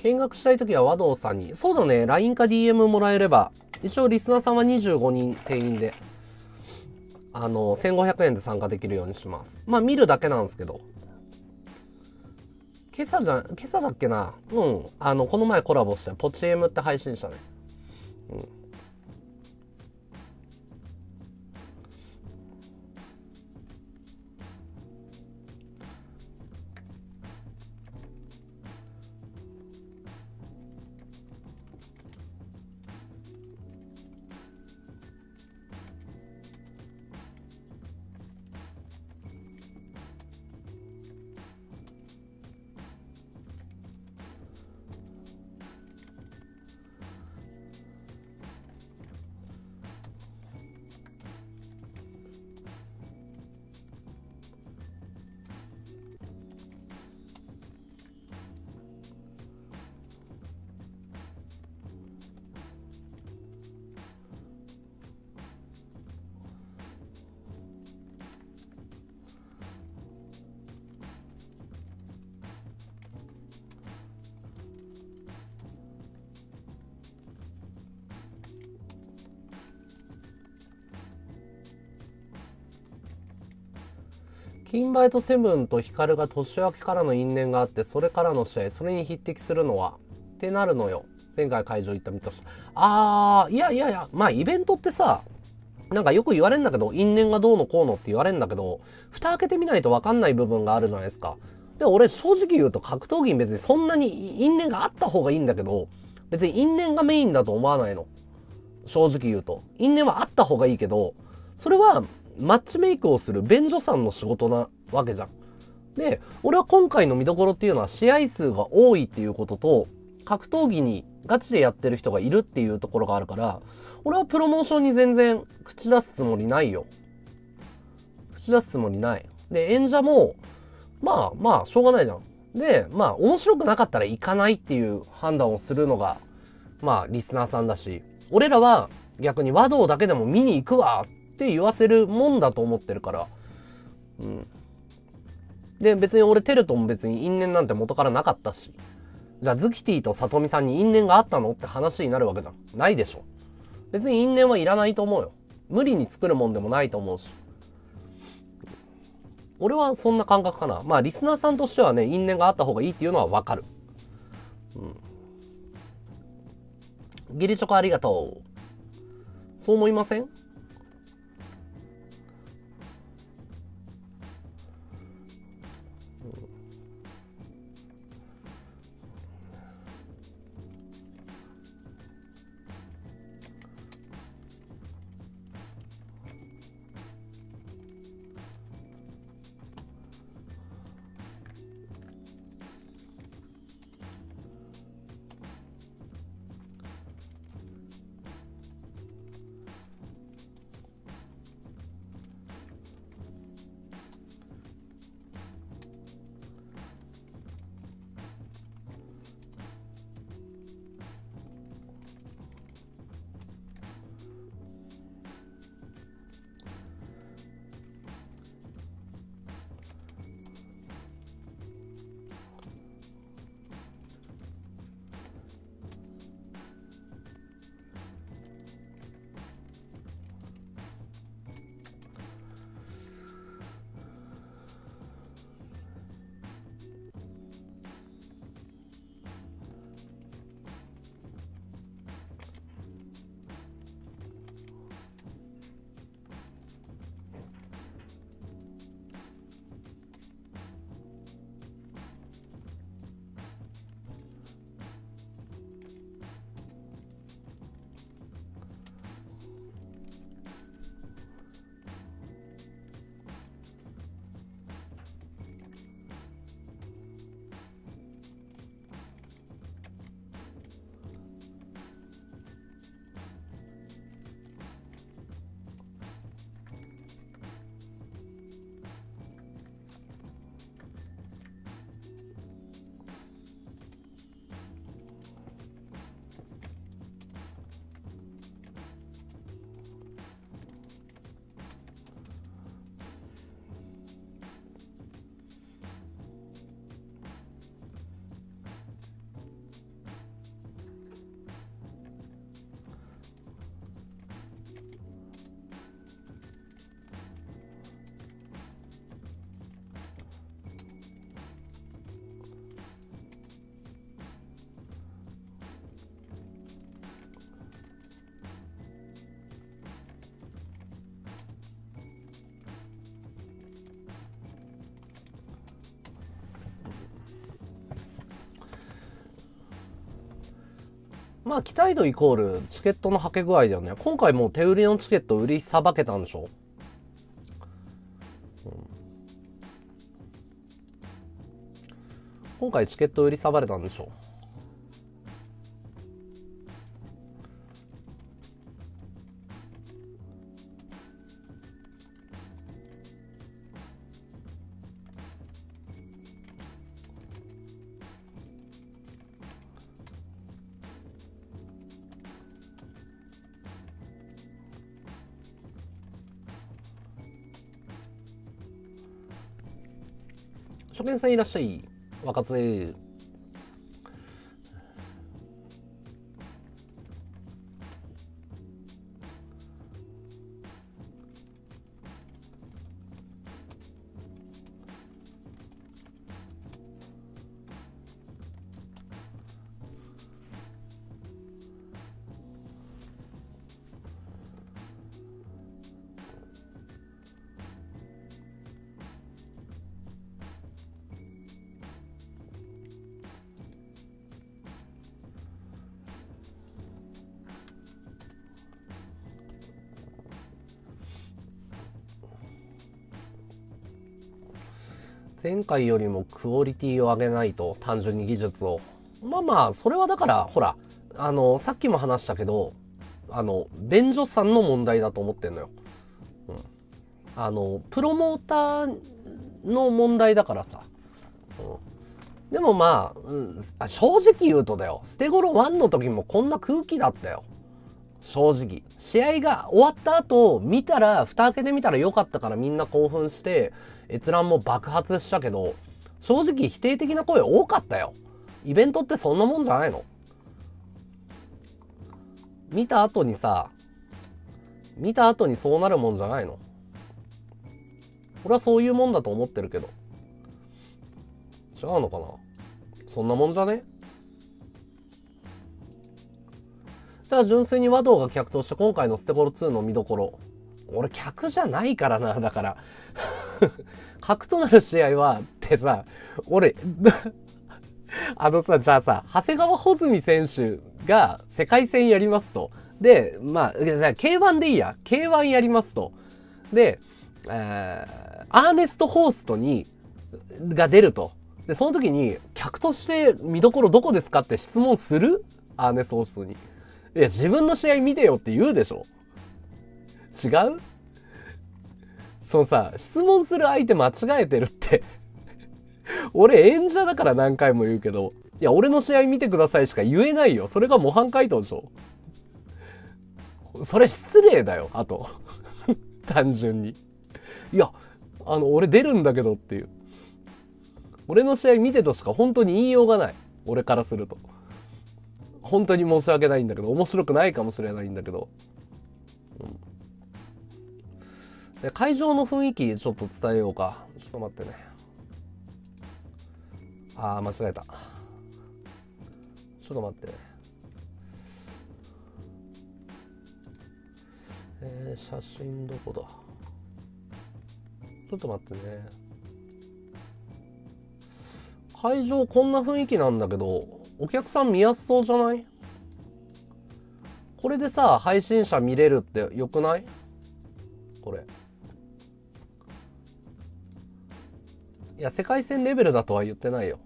見学したいときは和道さんに。そうだね。LINE か DM もらえれば。一応リスナーさんは25人定員で、あの、1500円で参加できるようにします。まあ見るだけなんですけど。今朝じゃ、今朝だっけなうん。あの、この前コラボしたポチエムって配信者ね。うん。バイトセブンとヒカルが年明けからの因縁があって、それからの試合、それに匹敵するのは、ってなるのよ。前回会場行った身として。あー、いやいやいや、まあイベントってさ、なんかよく言われんだけど、因縁がどうのこうのって言われんだけど、蓋開けてみないと分かんない部分があるじゃないですか。で、俺正直言うと格闘技に別にそんなに因縁があった方がいいんだけど、別に因縁がメインだと思わないの。正直言うと。因縁はあった方がいいけど、それはマッチメイクをする便所さんの仕事なわけじゃん。で、俺は今回の見どころっていうのは試合数が多いっていうことと、格闘技にガチでやってる人がいるっていうところがあるから、俺はプロモーションに全然口出すつもりないよ。口出すつもりない。で、演者も、まあまあ、しょうがないじゃん。で、まあ、面白くなかったら行かないっていう判断をするのが、まあ、リスナーさんだし、俺らは逆に和道だけでも見に行くわって言わせるもんだと思ってるから。うん。で、別に俺テルトも別に因縁なんて元からなかったし。じゃあ、ズキティとサトミさんに因縁があったのって話になるわけじゃん。ないでしょ。別に因縁はいらないと思うよ。無理に作るもんでもないと思うし。俺はそんな感覚かな。まあ、リスナーさんとしてはね、因縁があった方がいいっていうのはわかる。うん。ギリチョコありがとう。そう思いません？まあ期待度イコールチケットのはけ具合だよね。今回もう手売りのチケット売りさばけたんでしょ、うん。今回チケット売りさばれたんでしょ？さんいらっしゃい。若津回よりもクオリティを上げないと単純に技術を。まあまあそれはだからほらあのさっきも話したけどあの便所さんの問題だと思ってんのよ、うん、あのプロモーターの問題だからさ、うん、でもまあ、うん、あ正直言うとだよ。捨て頃1の時もこんな空気だったよ。正直。試合が終わった後見たら蓋開けてみたらよかったからみんな興奮して閲覧も爆発したけど正直否定的な声多かったよ。イベントってそんなもんじゃないの。見た後にさ見た後にそうなるもんじゃないの。俺はそういうもんだと思ってるけど。違うのかな。そんなもんじゃね？じゃあ純粋に和道が客として今回のステゴロ2の見どころ。俺客じゃないからなだから。格となる試合はってさ俺 あのさじゃあさ長谷川穂積選手が世界戦やりますと。でまあじゃあ K1 でいいや。K1 やりますと。で、えー、アーネスト・ホーストにが出ると。でその時に客として見どころどこですかって質問する？アーネスト・ホーストに。いや、自分の試合見てよって言うでしょ。違う？そのさ、質問する相手間違えてるって 俺演者だから何回も言うけど、いや、俺の試合見てくださいしか言えないよ。それが模範解答でしょそれ失礼だよ、あと。単純に。いや、あの、俺出るんだけどっていう。俺の試合見てとしか本当に言いようがない。俺からすると。本当に申し訳ないんだけど面白くないかもしれないんだけど、うん、で会場の雰囲気ちょっと伝えようか。ちょっと待ってね。ああ間違えた。ちょっと待って。えー、写真どこだ？ちょっと待ってね。会場こんな雰囲気なんだけどお客さん見やすそうじゃない？これでさ配信者見れるってよくない？これ。いや世界戦レベルだとは言ってないよ。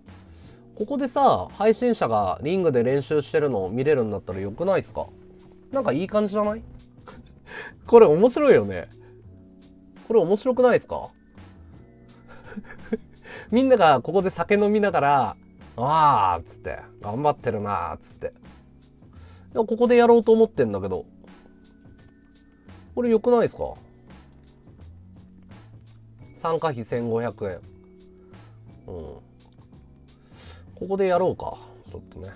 ここでさ配信者がリングで練習してるのを見れるんだったらよくないっすか？なんかいい感じじゃない？これ面白いよね。これ面白くないっすか？みんながここで酒飲みながらああっつって、頑張ってるなーっつって。で。ここでやろうと思ってんだけど、これ良くないですか？参加費1500円。うん。ここでやろうか。ちょっとね。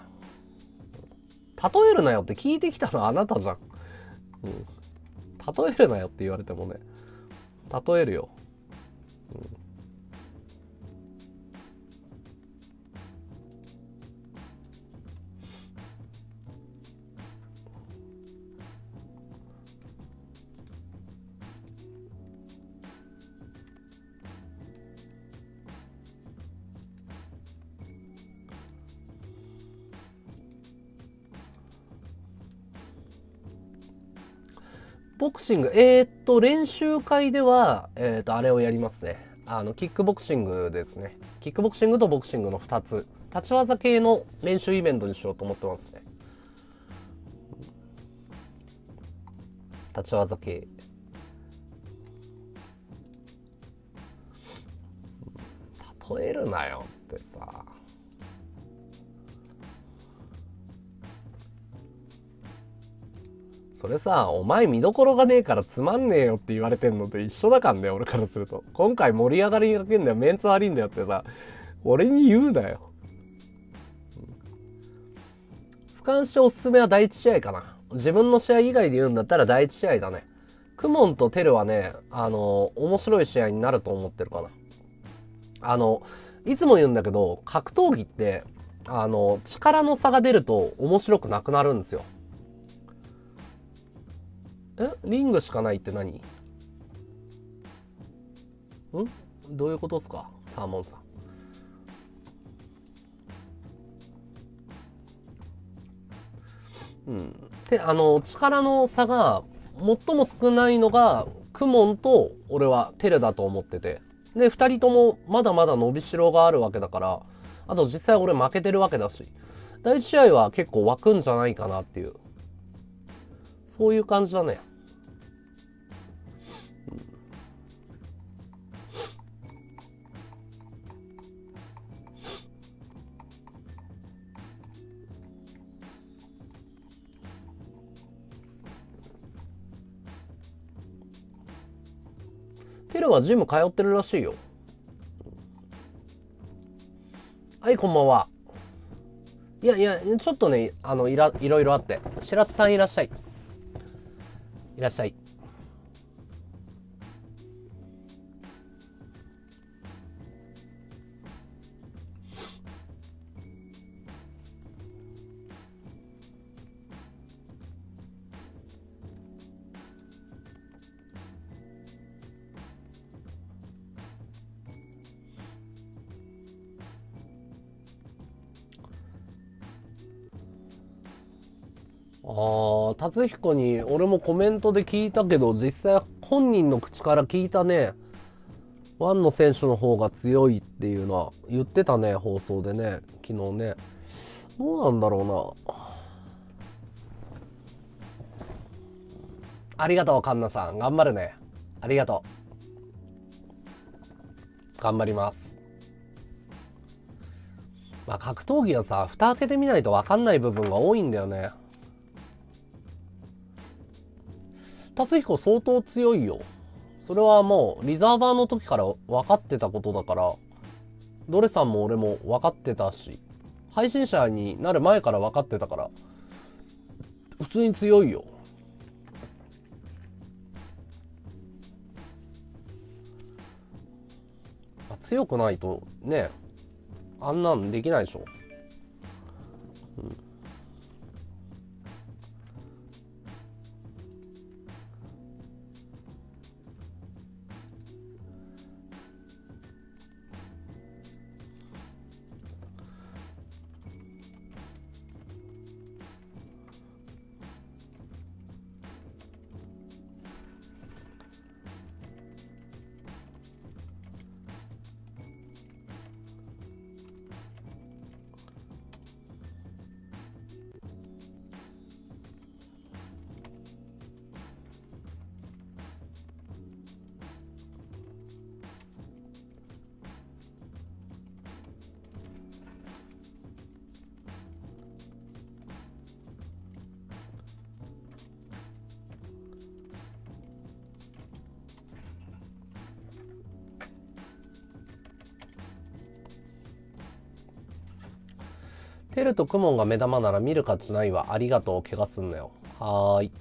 例えるなよって聞いてきたのはあなたじゃん。うん。例えるなよって言われてもね。例えるよ。うんボクシング、えー、っと、練習会では、えー、っと、あれをやりますね。あの、キックボクシングですね。キックボクシングとボクシングの2つ。立ち技系の練習イベントにしようと思ってますね。立ち技系。例えるなよってさ。それさ、お前見どころがねえからつまんねえよって言われてんのと一緒だかんね俺からすると。今回盛り上がりにかけんだよ、メンツ悪いんだよってさ、俺に言うなよ。俯瞰しておすすめは第一試合かな。自分の試合以外で言うんだったら第一試合だね。クモンとテルはね、あの、面白い試合になると思ってるかな。あの、いつも言うんだけど、格闘技って、あの、力の差が出ると面白くなくなるんですよ。えリングしかないって何？ん？どういうことっすか？サーモンさん。うん。で、あの、力の差が最も少ないのが、クモンと俺はテレだと思ってて。で、二人ともまだまだ伸びしろがあるわけだから、あと実際俺負けてるわけだし、第一試合は結構湧くんじゃないかなっていう。そういう感じだね。テルはジム通ってるらしいよ。はい、こんばんは。いやいや、ちょっとね、あの、いら、いろいろあって。白津さんいらっしゃい。いらっしゃい。ああ、達彦に俺もコメントで聞いたけど、実際本人の口から聞いたね。ワンの選手の方が強いっていうのは言ってたね、放送でね。昨日ね。どうなんだろうな。ありがとう、カンナさん。頑張るね。ありがとう。頑張ります。まあ、格闘技はさ、蓋開けてみないと分かんない部分が多いんだよね。達彦相当強いよ。それはもう、リザーバーの時から分かってたことだから、ドレさんも俺も分かってたし、配信者になる前から分かってたから、普通に強いよ。強くないとね、あんなんできないでしょ。うんテルとクモンが目玉なら見る価値ないわ。ありがとう。怪我すんなよ。はーい。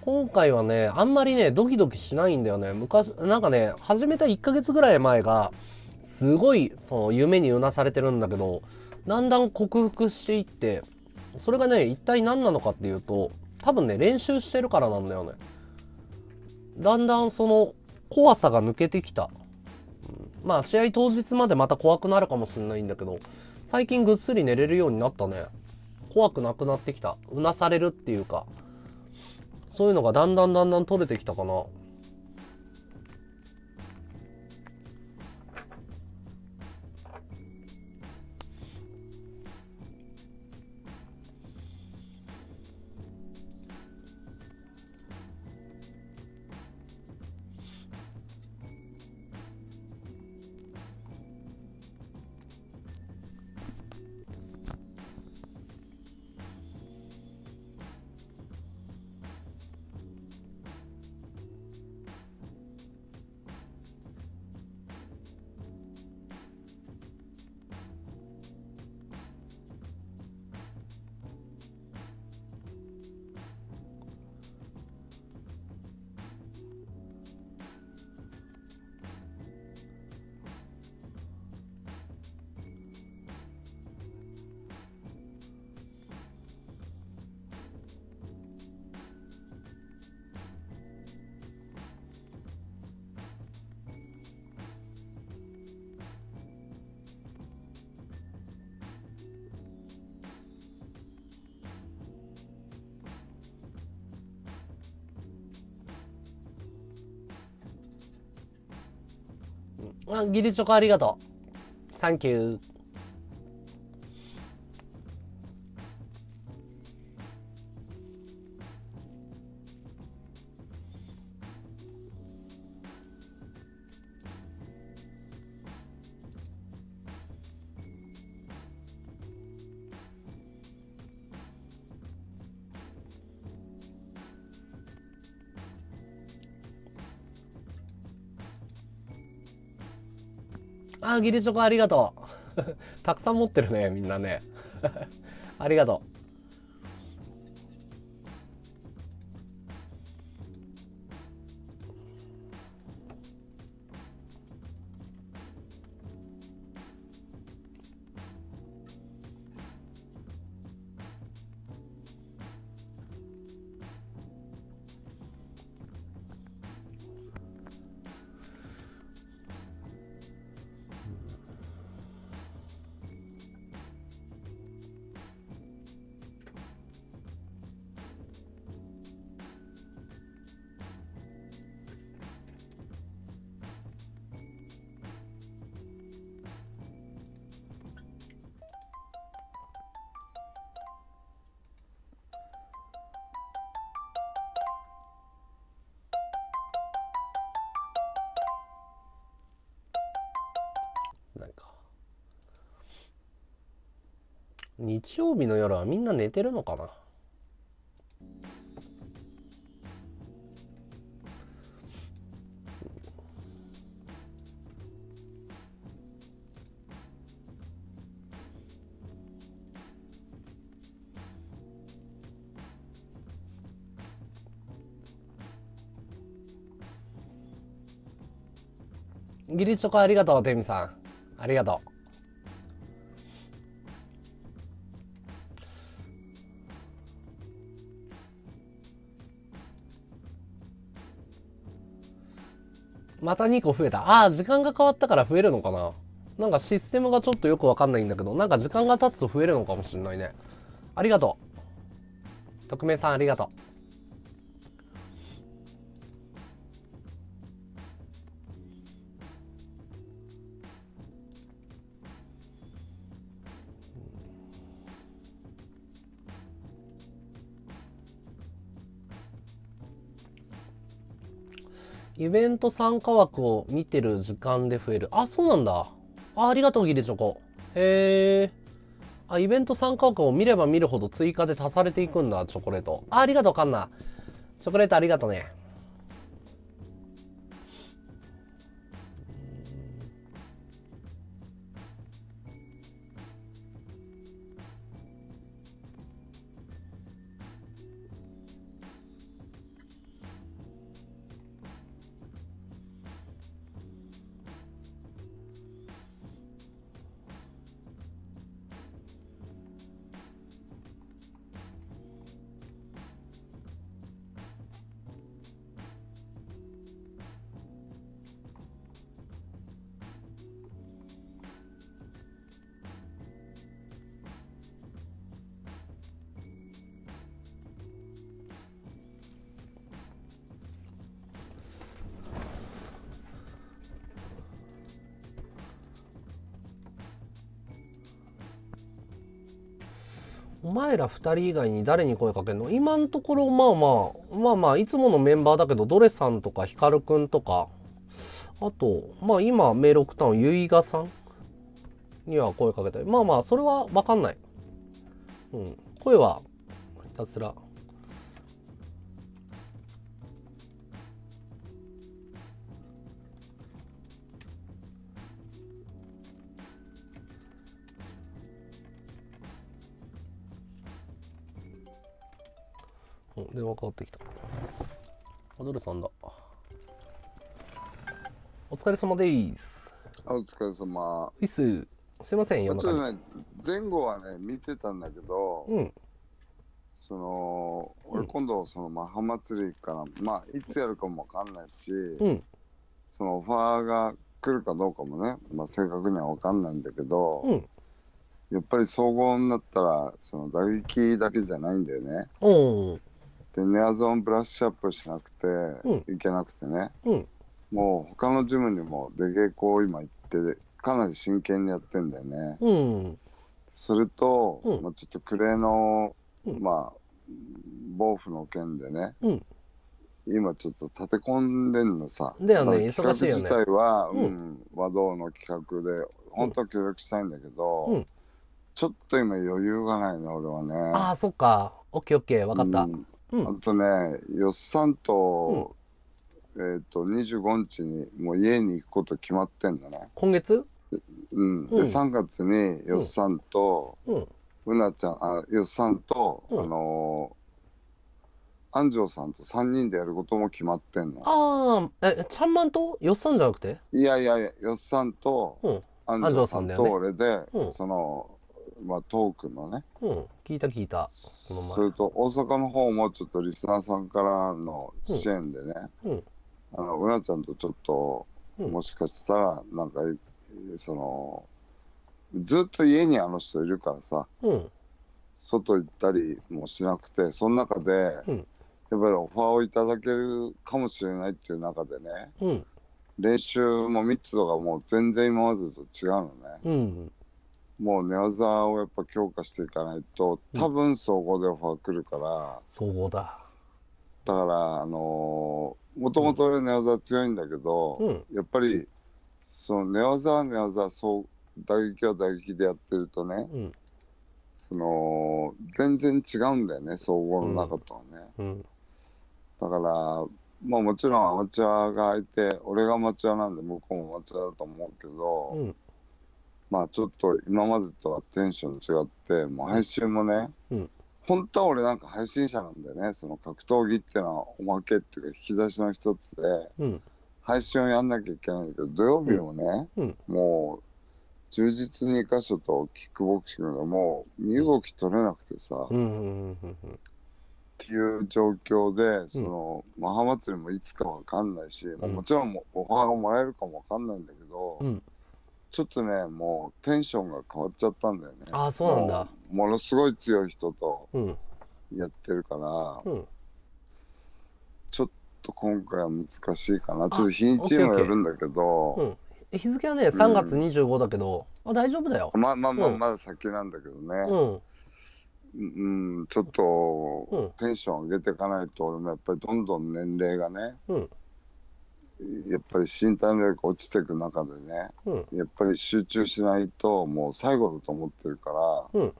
今回はね、あんまりね、ドキドキしないんだよね。昔、なんかね、始めた1ヶ月ぐらい前が、すごい、その、夢にうなされてるんだけど、だんだん克服していって、それがね、一体何なのかっていうと、多分ね、練習してるからなんだよね。だんだんその、怖さが抜けてきた。まあ試合当日までまた怖くなるかもしんないんだけど、最近ぐっすり寝れるようになったね。怖くなくなってきた。うなされるっていうか、そういうのがだんだんだんだん取れてきたかな。ギリチョコありがとう。サンキュー。あ、ギリチョコありがとう。たくさん持ってるね、みんなね。ありがと日曜日の夜はみんな寝てるのかな？ギリチョコありがとう、テミさん。ありがとう。また2個増えた。ああ、時間が変わったから増えるのかななんかシステムがちょっとよくわかんないんだけど、なんか時間が経つと増えるのかもしんないね。ありがとう。匿名さんありがとう。イベント参加枠を見てる時間で増える。あ、そうなんだ。あ、ありがとう、ギリチョコ。へえ。あ、イベント参加枠を見れば見るほど追加で足されていくんだ、チョコレート。あ、ありがとう、カンナ。チョコレートありがとうね。ら2人以外に誰に声かけるの？今のところまあまあまあまあいつものメンバーだけどドレさんとかヒカルくんとか。あとまあ今メール送ったのゆいがさんには声かけたり。まあまあそれは分かんない、うん、声はひたすら。うん、電話かかってきた。あ、どれさんだ。お疲れ様です。あお疲れ様。ういっす。すいません、ちょ夜中に。っとね、前後はね、見てたんだけど、うん、その、うん俺今度、そのマハ祭りから、まあ、いつやるかもわかんないし、うん、そのオファーが来るかどうかもね、まあ、正確にはわかんないんだけど、うん。やっぱり総合になったら、その打撃だけじゃないんだよね。で、ネアゾーンブラッシュアップしなくて、ういけなくてね、うん、もう他のジムにも出稽古を今行って、かなり真剣にやってんだよね。うん、すると、うんまあ、ちょっとクレの、うんまあ、防腐の件でね、うん。今ちょっと立て込んでんのさ。だよね忙しいよね自体は、ううんん、和道の企画で、本当は協力したいんだけど、うんちょっと今余裕がないね、俺はね。ああ、そっか。オッケーオッケー、わかった。うんうん。あとね、よっさんと、えっ、と、25日にもう家に行くこと決まってんのね。今月？うん。で、うん。3月によっさんと、うん。うなちゃん、あ、よっさんと、うん。あのー安城さんと3人でやることも決まってんの。ああ、え、ちゃんまんと？よっさんじゃなくて？いやいやいや、よっさんと、うん、安安城城さんと俺で、うん。その、まあ、トークのね、うん。聞いた聞いた。この前それと大阪の方もちょっとリスナーさんからの支援でね、うん。あのうなちゃんとちょっと、うんもしかしたら、なんか、その、ずっと家にあの人いるからさ、うん。外行ったりもしなくて、その中で、うんやっぱりオファーをいただけるかもしれないっていう中でね、うん。練習も密度がもう全然今までと違うのね。うん。もう寝技をやっぱ強化していかないと、多分総合でオファー来るから、そうだ。だから、あのーもともと俺寝技強いんだけど、うん。やっぱり、その寝技は寝技、そう、打撃は打撃でやってるとね、うん。その、全然違うんだよね、総合の中とはね。うん。だから、まあもちろんアマチュアがいて、俺がアマチュアなんで向こうもアマチュアだと思うけど、うん。まあちょっと今までとはテンション違って、もう配信もね、うん本当は俺なんか配信者なんだよね、その格闘技っていうのはおまけっていうか引き出しの一つで、うん。配信をやんなきゃいけないんだけど、土曜日もね、うんもう充実2箇所とキックボクシングがもう身動き取れなくてさ、っうん。うん。うん。ていう状況で、その、マハ祭りもいつかわかんないし、もちろんオファーがもらえるかもわかんないんだけど、うん。ちょっとね、もうテンションが変わっちゃったんだよね。ああ、そうなんだ。ものすごい強い人とうん。やってるから、うん。ちょっと今回は難しいかな。ちょっと日にちにもよるんだけど、うん。え日付はね、3月25だけど、あ、大丈夫だよ。まあまあまあ、うんまだ先なんだけどうね、ん。うん、ちょっと、うんテンション上げていかないと、俺もやっぱりどんどん年齢がね、うん。やっぱり身体能力落ちていく中でね、うん。やっぱり集中しないと、もう最後だと思ってるから、うん。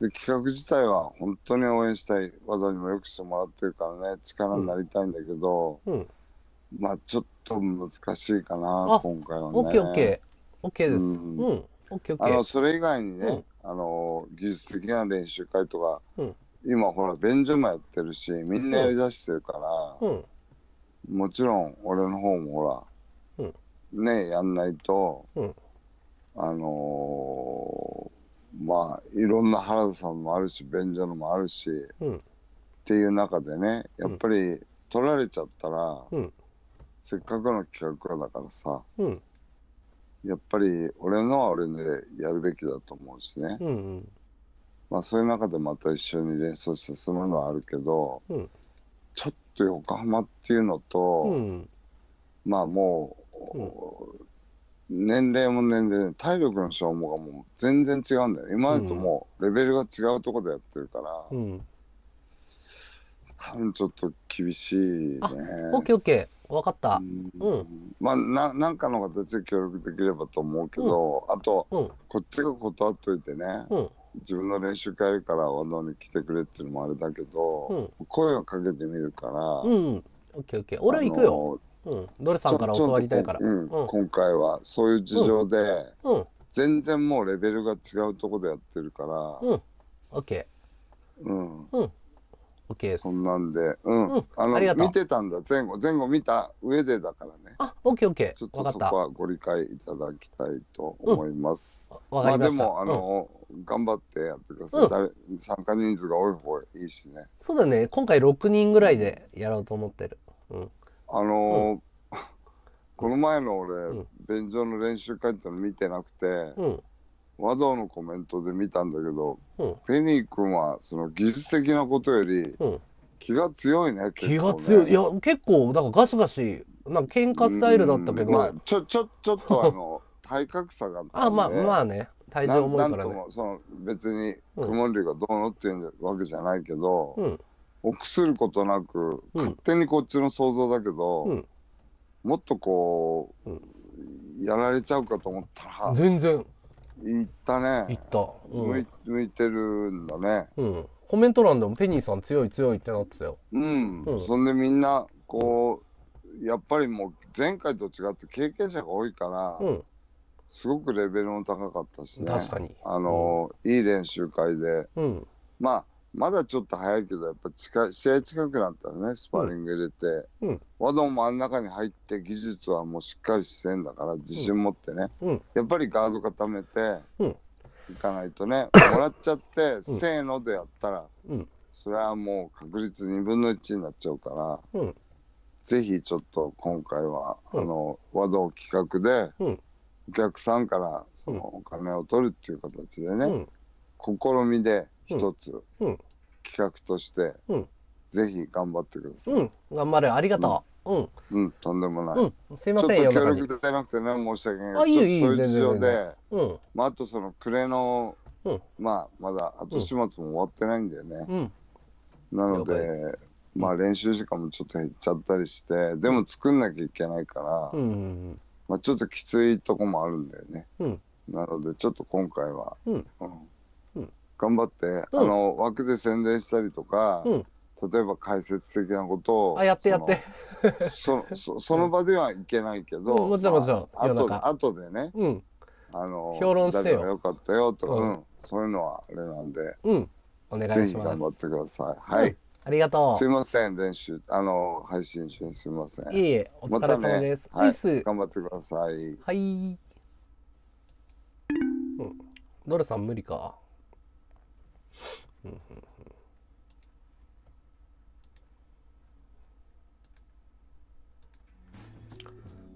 で企画自体は本当に応援したい、技にもよくしてもらってるからね、力になりたいんだけど、うん。まあちょっと難しいかあな、今回はね。オッケーオッケー。オッケーです。ううん。あのそれ以外にね、あの技術的な練習会とか、うん今ほら便所もやってるしみんなやりだしてるから、うん。もちろん俺の方もほら、ねやんないと、うんあのーまあいろんな原田さんもあるし便所のもあるし、うんっていう中でねやっぱり取られちゃったら、うんせっかくの企画だからさうん。やっぱり俺のは俺でやるべきだと思うしね、うん。うん。まあそういう中でまた一緒に連想して進むのはあるけど、と横浜っていうのと、うん。まあもう、うん年齢も年齢で体力の消耗がもう全然違うんだよね。今までともうレベルが違うところでやってるから、うん。多分ちょっと厳しいね。あオッケーオッケー。わかった。うんまあな、なんかの形で協力できればと思うけど、あと、うん。こっちが断っといてね、うん。自分の練習会から和道に来てくれっていうのもあれだけど、声をかけてみるから、うん。オッケーオッケー。俺は行くよ。うん。ドレさんから教わりたいから。うんうん今回はそういう事情で、うん。全然もうレベルが違うところでやってるから、うん。オッケうん、ー。うん。オッケーです。そんなんで、うん、うんあのありがとう見てたんだ、前後、前後見た上でだからね、あ、オッケーオッケー。ちょっ。とそこはご理解いただきたいと思います。わかりました。まあでも、あうんの、頑張ってやってください、うん誰参加人数が多い方がいいしね。そうだね。今回6人ぐらいでやろうと思ってる。うん。あのーこの前の俺、うん便所の練習会っての見てなくて、うん。和道のコメントで見たんだけど、うん。ペニー君はその技術的なことよりうん。気が強いね、ねが強い。いや、結構、なんかガシガシ、なんか喧嘩スタイルだったけど。うんまあ、ちょちょちょっとあの 体格差があったんであ、まあ、まあね。体重重いからね。もその別にうん雲龍がどうのっていうわけじゃないけど、うん。臆することなくうん勝手にこっちの想像だけど、うんもっとこう、うんやられちゃうかと思ったら全然、いったねいった。う向いん。向いてるんだねうん。コメント欄でもペニーさん強い強いってなってたよ。うん、うんそんでみんなこうやっぱりもう前回と違って経験者が多いから、うん。すごくレベルも高かったしね。確かに。あの、いい練習会で。うん。まあまだちょっと早いけどやっぱ近い試合近くなったらねスパーリング入れて、うん。和道もあん中に入って技術はもうしっかりしてんだから自信持ってね、うん。やっぱりガード固めてうん。いかないとね、もらっちゃって、せーのでやったら、うん。それはもう確率2分の1になっちゃうから、うん。ぜひちょっと今回は、うん。あの和道企画で、うんお客さんからそのお金を取るっていう形でね、うん。試みで一つ、うん企画として、うんぜひ頑張ってください。うん。頑張れ。ありがとう。うん。うん、とんでもない。うん。すいません、ちょっと協。力でなくてね、申し訳ない。あいいよいいよ全然で、うん。まあ、あとその暮れの、うんまあ、まだ後始末も終わってないんだよね。うん。なのでで、まあ練習時間もちょっと減っちゃったりして、でも作んなきゃいけないから、まあちょっときついとこもあるんだよね。うんなので、ちょっと今回は、うんうんうん頑張って、うんあの、枠で宣伝したりとか、うん例えば解説的なことを、あ、やってやって。そのそそその場ではいけないけど、うんもちろんもちろんまあ後で後でね、うん。あの評論してよ誰が良かったよとか、ううんんそういうのはあれなんで、うん。お願いしますぜひ頑。張ってください。はい。ありがとすいません、練習、あの、配信中にすいません。う。いえいえ、お疲れ様です。またねいい。頑張ってください。はい。うん。ドルさん無理か？うんうん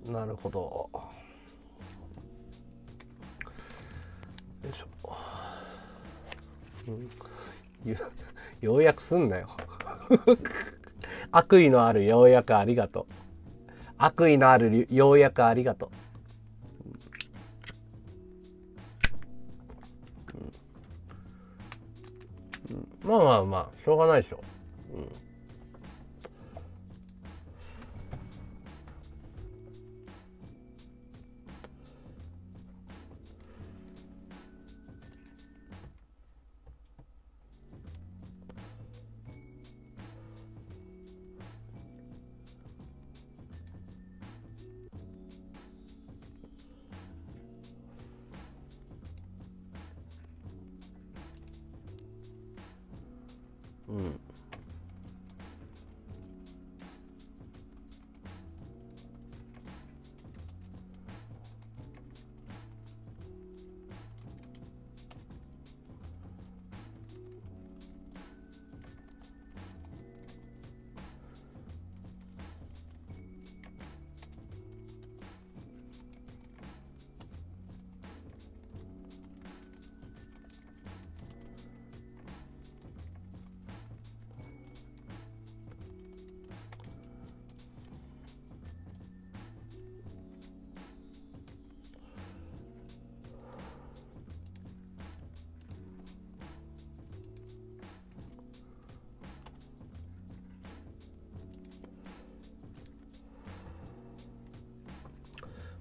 うんなるほど。よいしょ。うんよ ようやくすんなよ。悪意のあるようやくありがとう。悪意のあるようやくありがとう。まあまあまあしょうがないでしょ、う、うん。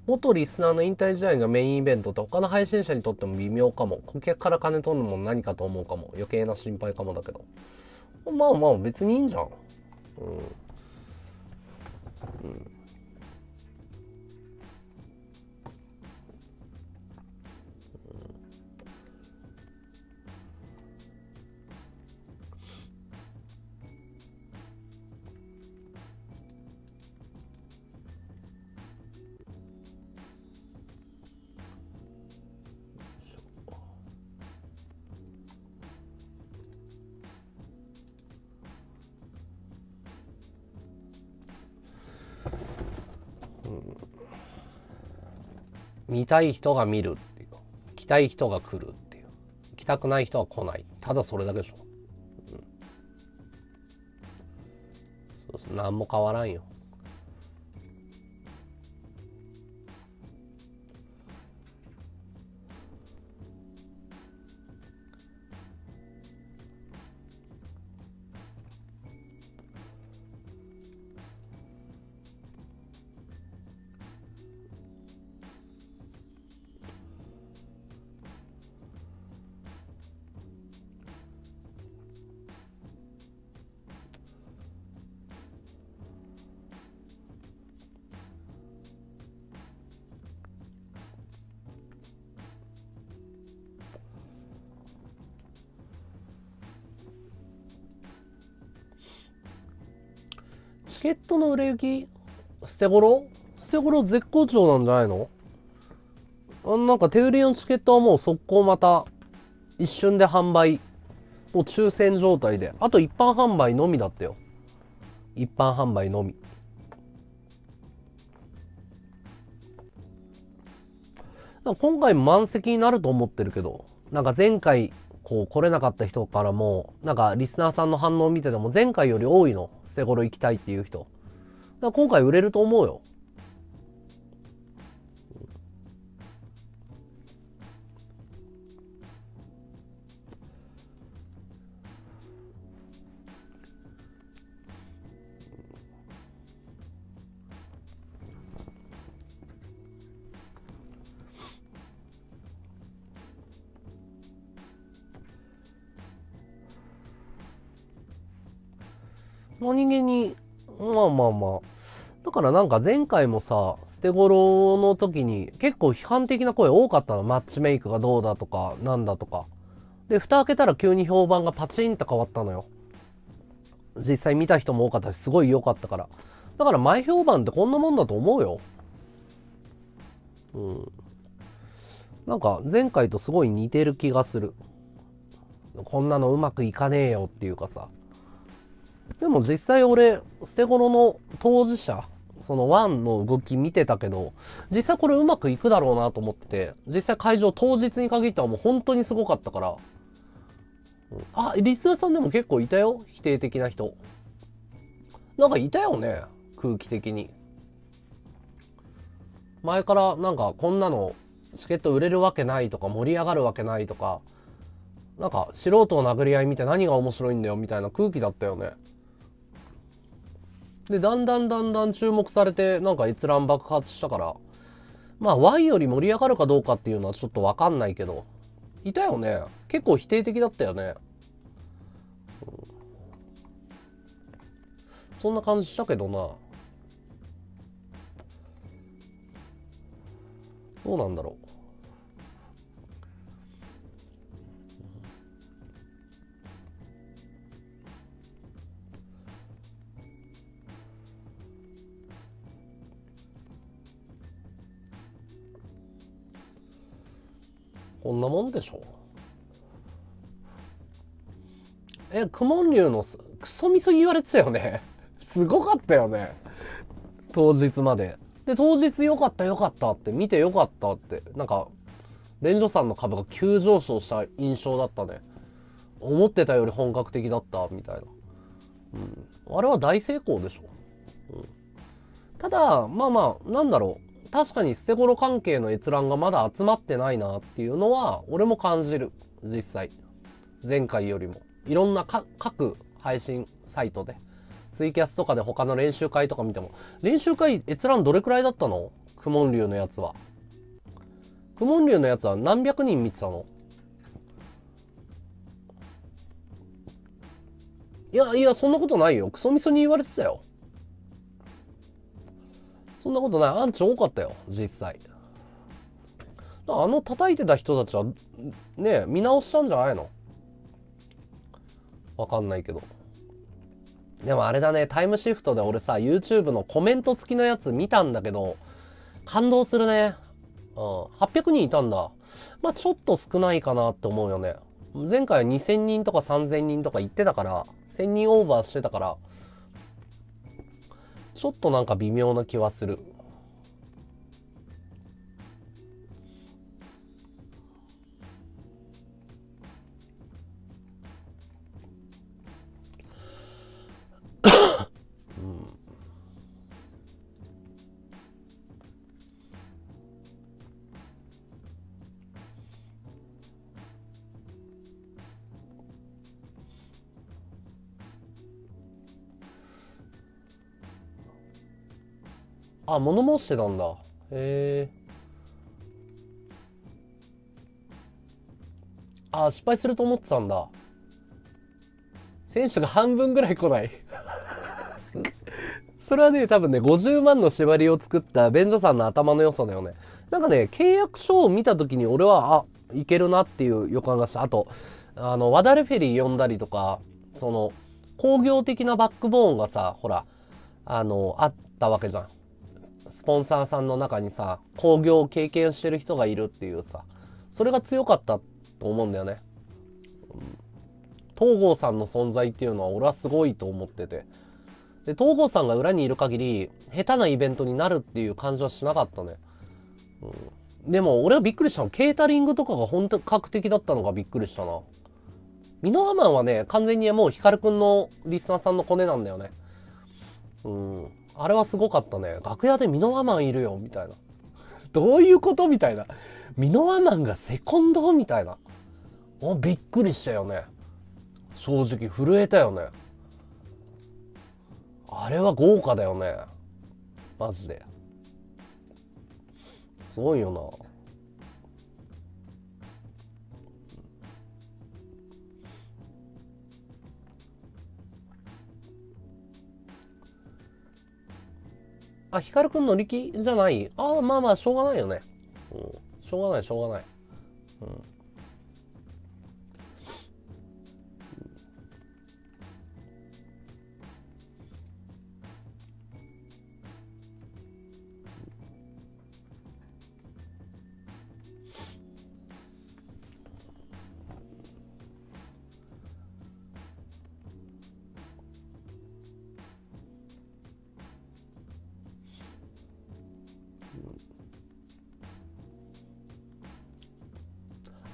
元リスナーの引退試合がメインイベントって他の配信者にとっても微妙かも。顧客から金取るのも何かと思うかも。余計な心配かもだけど。まあまあ別にいいんじゃん。たい人が見るっていう。来たい人が来るっていう。来たくない人は来ない。ただそれだけでしょ。うん、そうそう。何も変わらんよ。捨て頃捨て頃絶好調なんじゃないの？あなんか手売りのチケットはもう速攻また一瞬で販売。もう抽選状態で。あと一般販売のみだったよ。一般販売のみ。今回満席になると思ってるけど、なんか前回こう来れなかった人からも、なんかリスナーさんの反応を見てても前回より多いの。捨て頃行きたいっていう人。だ今回売れると思うよ。何気に、まあまあまあ。だからなんか前回もさ、捨て頃の時に結構批判的な声多かったの。マッチメイクがどうだとか、なんだとか。で、蓋開けたら急に評判がパチンと変わったのよ。実際見た人も多かったし、すごい良かったから。だから前評判ってこんなもんだと思うよ。うん。なんか前回とすごい似てる気がする。こんなのうまくいかねえよっていうかさ。でも実際俺、捨て頃の当事者、そのワンの動き見てたけど、実際これうまくいくだろうなと思ってて、実際会場当日に限ってはもう本当にすごかったから。あ、リスナーさんでも結構いたよ否定的な人。なんかいたよね空気的に。前からなんかこんなのチケット売れるわけないとか盛り上がるわけないとか、なんか素人の殴り合い見て何が面白いんだよみたいな空気だったよね。で、だんだんだんだん注目されて、なんか閲覧爆発したから、まあ、ワイより盛り上がるかどうかっていうのはちょっとわかんないけど、いたよね。結構否定的だったよね。そんな感じしたけどな。どうなんだろう。こんなもんでしょえ、クモン流のクソみそ言われてたよね。すごかったよね。当日まで。で、当日良かった良かったって、見て良かったって、なんか、便所さんの株が急上昇した印象だったね。思ってたより本格的だった、みたいな。うん。あれは大成功でしょ。うん。ただ、まあまあ、なんだろう。確かに捨て頃関係の閲覧がまだ集まってないなっていうのは、俺も感じる。実際。前回よりも。いろんな各配信サイトで。ツイキャスとかで他の練習会とか見ても。練習会閲覧どれくらいだったの？クモン流のやつは。クモン流のやつは何百人見てたの？いやいや、そんなことないよ。クソみそに言われてたよ。そんなことない。アンチ多かったよ、実際。あの叩いてた人たちは、ね見直したんじゃないの？わかんないけど。でもあれだね、タイムシフトで俺さ、YouTube のコメント付きのやつ見たんだけど、感動するね。うん。800人いたんだ。まあちょっと少ないかなって思うよね。前回は2000人とか3000人とか言ってたから、1000人オーバーしてたから、ちょっとなんか微妙な気はする。あ、物申してたんだ。へえ。あ、失敗すると思ってたんだ。選手が半分ぐらい来ない。それはね、多分ね、50万の縛りを作った便所さんの頭の良さだよね。なんかね、契約書を見た時に俺は、あ、いけるなっていう予感がした。あと、あの、ワダレフェリー呼んだりとか、その、工業的なバックボーンがさ、ほら、あの、あったわけじゃん。スポンサーさんの中にさ、工業を経験してる人がいるっていうさ、それが強かったと思うんだよね。東郷さんの存在っていうのは俺はすごいと思ってて。で、東郷さんが裏にいる限り、下手なイベントになるっていう感じはしなかったね。うん、でも俺はびっくりしたの。ケータリングとかが本格的だったのがびっくりしたな。ミノアマンはね、完全にもうヒカルくんのリスナーさんのコネなんだよね。うん。あれはすごかったね。楽屋でミノワマンいるよ、みたいな。どういうことみたいな。ミノワマンがセコンド？みたいな。もうびっくりしたよね。正直震えたよね。あれは豪華だよね。マジで。すごいよな。あ、ヒカルくん乗り気じゃない？ああ、まあまあ、しょうがないよね。うん。しょうがない、しょうがない。うん。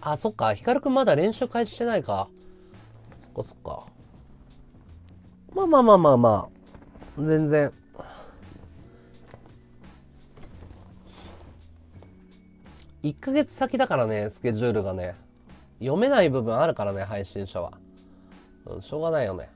あ、そっか。ヒカルくんまだ練習開始してないか。そっかそっか。まあまあまあまあまあ。全然。1ヶ月先だからね、スケジュールがね。読めない部分あるからね、配信者は。うん、しょうがないよね。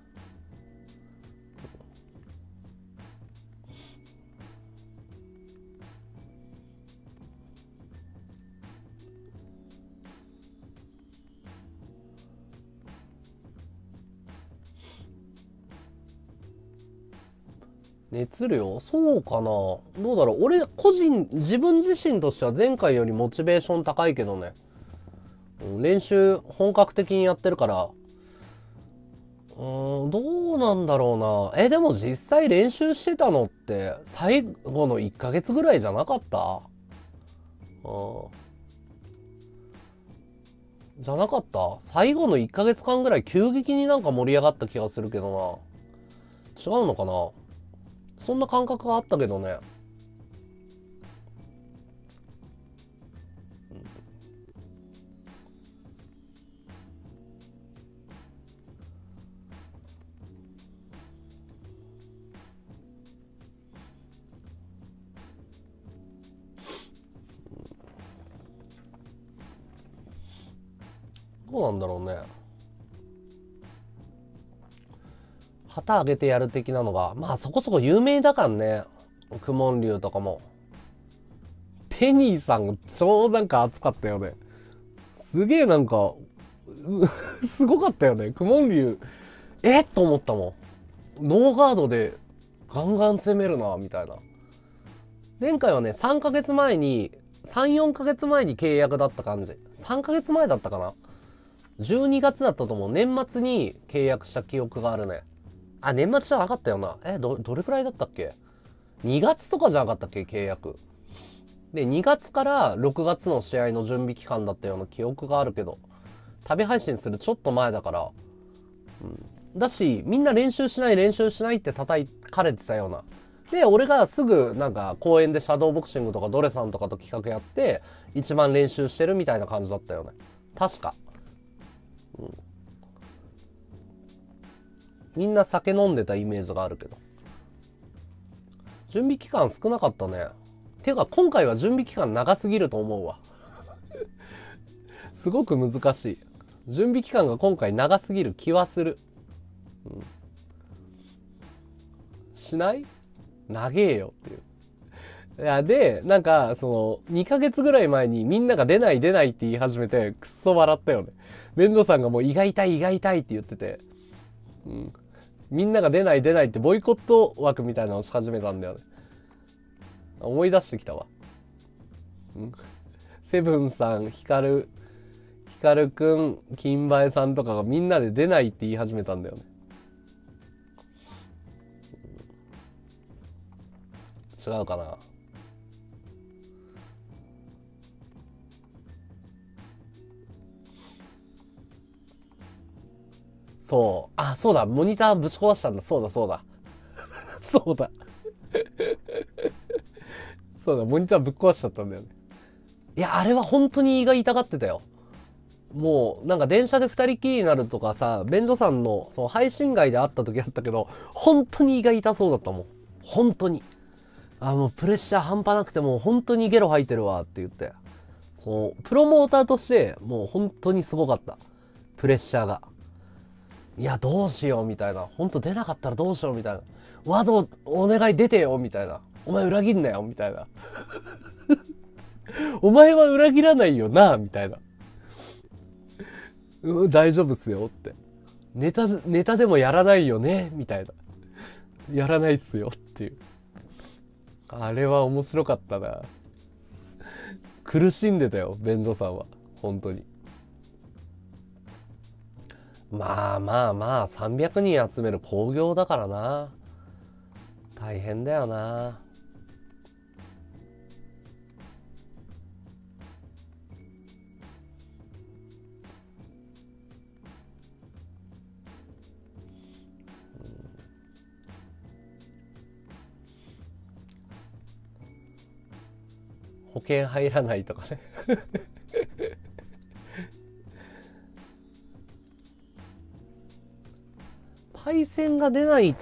熱量？そうかな？どうだろう？俺個人自分自身としては前回よりモチベーション高いけどね。練習本格的にやってるから。うーんどうなんだろうな。えでも実際練習してたのって最後の1ヶ月ぐらいじゃなかった？うん。じゃなかった？最後の1ヶ月間ぐらい急激になんか盛り上がった気がするけどな。違うのかな？そんな感覚があったけどね。どうなんだろうね。旗あげてやる的なのが、まあそこそこ有名だからね。クモン流とかも。テニーさん超なんか熱かったよね。すげえなんか、すごかったよね。クモン竜、えっと思ったもん。ノーガードでガンガン攻めるな、みたいな。前回はね、3ヶ月前に、3、4ヶ月前に契約だった感じ。3ヶ月前だったかな ?12 月だったと思う。年末に契約した記憶があるね。あ、年末じゃなかったよな。え、ど、どれくらいだったっけ ?2 月とかじゃなかったっけ？契約。で、2月から6月の試合の準備期間だったような記憶があるけど、旅配信するちょっと前だから、うん。だし、みんな練習しない練習しないって叩かれてたような。で、俺がすぐなんか公園でシャドーボクシングとかドレさんとかと企画やって、一番練習してるみたいな感じだったよね。確か。うん。みんな酒飲んでたイメージがあるけど。準備期間少なかったね。てか今回は準備期間長すぎると思うわ。すごく難しい。準備期間が今回長すぎる気はする。うん、しない？長えよっていう。いや、で、なんか、その、2ヶ月ぐらい前にみんなが出ない出ないって言い始めて、くっそ笑ったよね。便所さんがもう胃が痛い胃が痛いって言ってて、うん。みんなが出ない出ないってボイコット枠みたいなのをし始めたんだよね。思い出してきたわ。ん。セブンさん、ヒカル、ヒカルくん、金梅さんとかがみんなで出ないって言い始めたんだよね。違うかな。そう。あ、そうだ。モニターぶち壊したんだ。そうだ、そうだ。そうだ。そうだ、モニターぶっ壊しちゃったんだよね。いや、あれは本当に胃が痛がってたよ。もう、なんか電車で二人きりになるとかさ、便所さんのその配信外で会った時あったけど、本当に胃が痛そうだったもん。本当に。あ、もうプレッシャー半端なくてもう本当にゲロ吐いてるわって言って。その、プロモーターとしてもう本当にすごかった。プレッシャーが。いや、どうしようみたいな。本当出なかったらどうしようみたいな。ワードお願い出てよみたいな。お前裏切んなよみたいな。お前は裏切らないよなみたいな。大丈夫っすよって。ネタ、ネタでもやらないよねみたいな。やらないっすよっていう。あれは面白かったな。苦しんでたよ、便所さんは。本当に。まあまあまあ、300人集める興行だからな。大変だよな。保険入らないとかねパイセンが出ない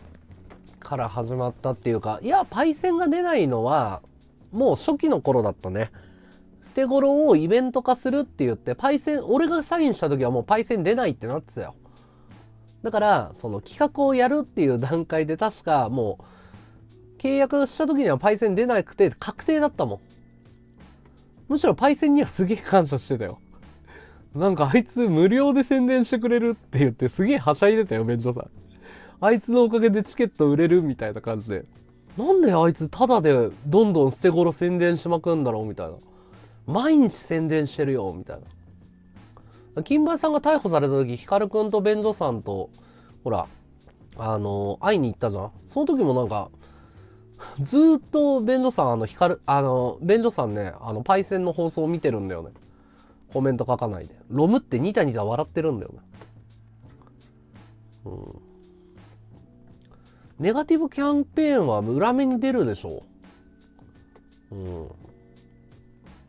から始まったっていうかいやパイセンが出ないのはもう初期の頃だったね捨て頃をイベント化するって言ってパイセン俺がサインした時はもうパイセン出ないってなってたよだからその企画をやるっていう段階で確かもう契約した時にはパイセン出なくて確定だったもんむしろパイセンにはすげえ感謝してたよ。なんかあいつ無料で宣伝してくれるって言ってすげえはしゃいでたよ、便所さん。あいつのおかげでチケット売れるみたいな感じで。なんであいつタダでどんどん捨て頃宣伝しまくんだろうみたいな。毎日宣伝してるよ、みたいな。金馬さんが逮捕された時、ヒカルくんと便所さんと、ほら、あの、会いに行ったじゃん。その時もなんか、ずっと便所さん、あの、光る、あの、便所さんね、あの、パイセンの放送を見てるんだよね。コメント書かないで。ロムってニタニタ笑ってるんだよね。うん。ネガティブキャンペーンは裏目に出るでしょう。うん。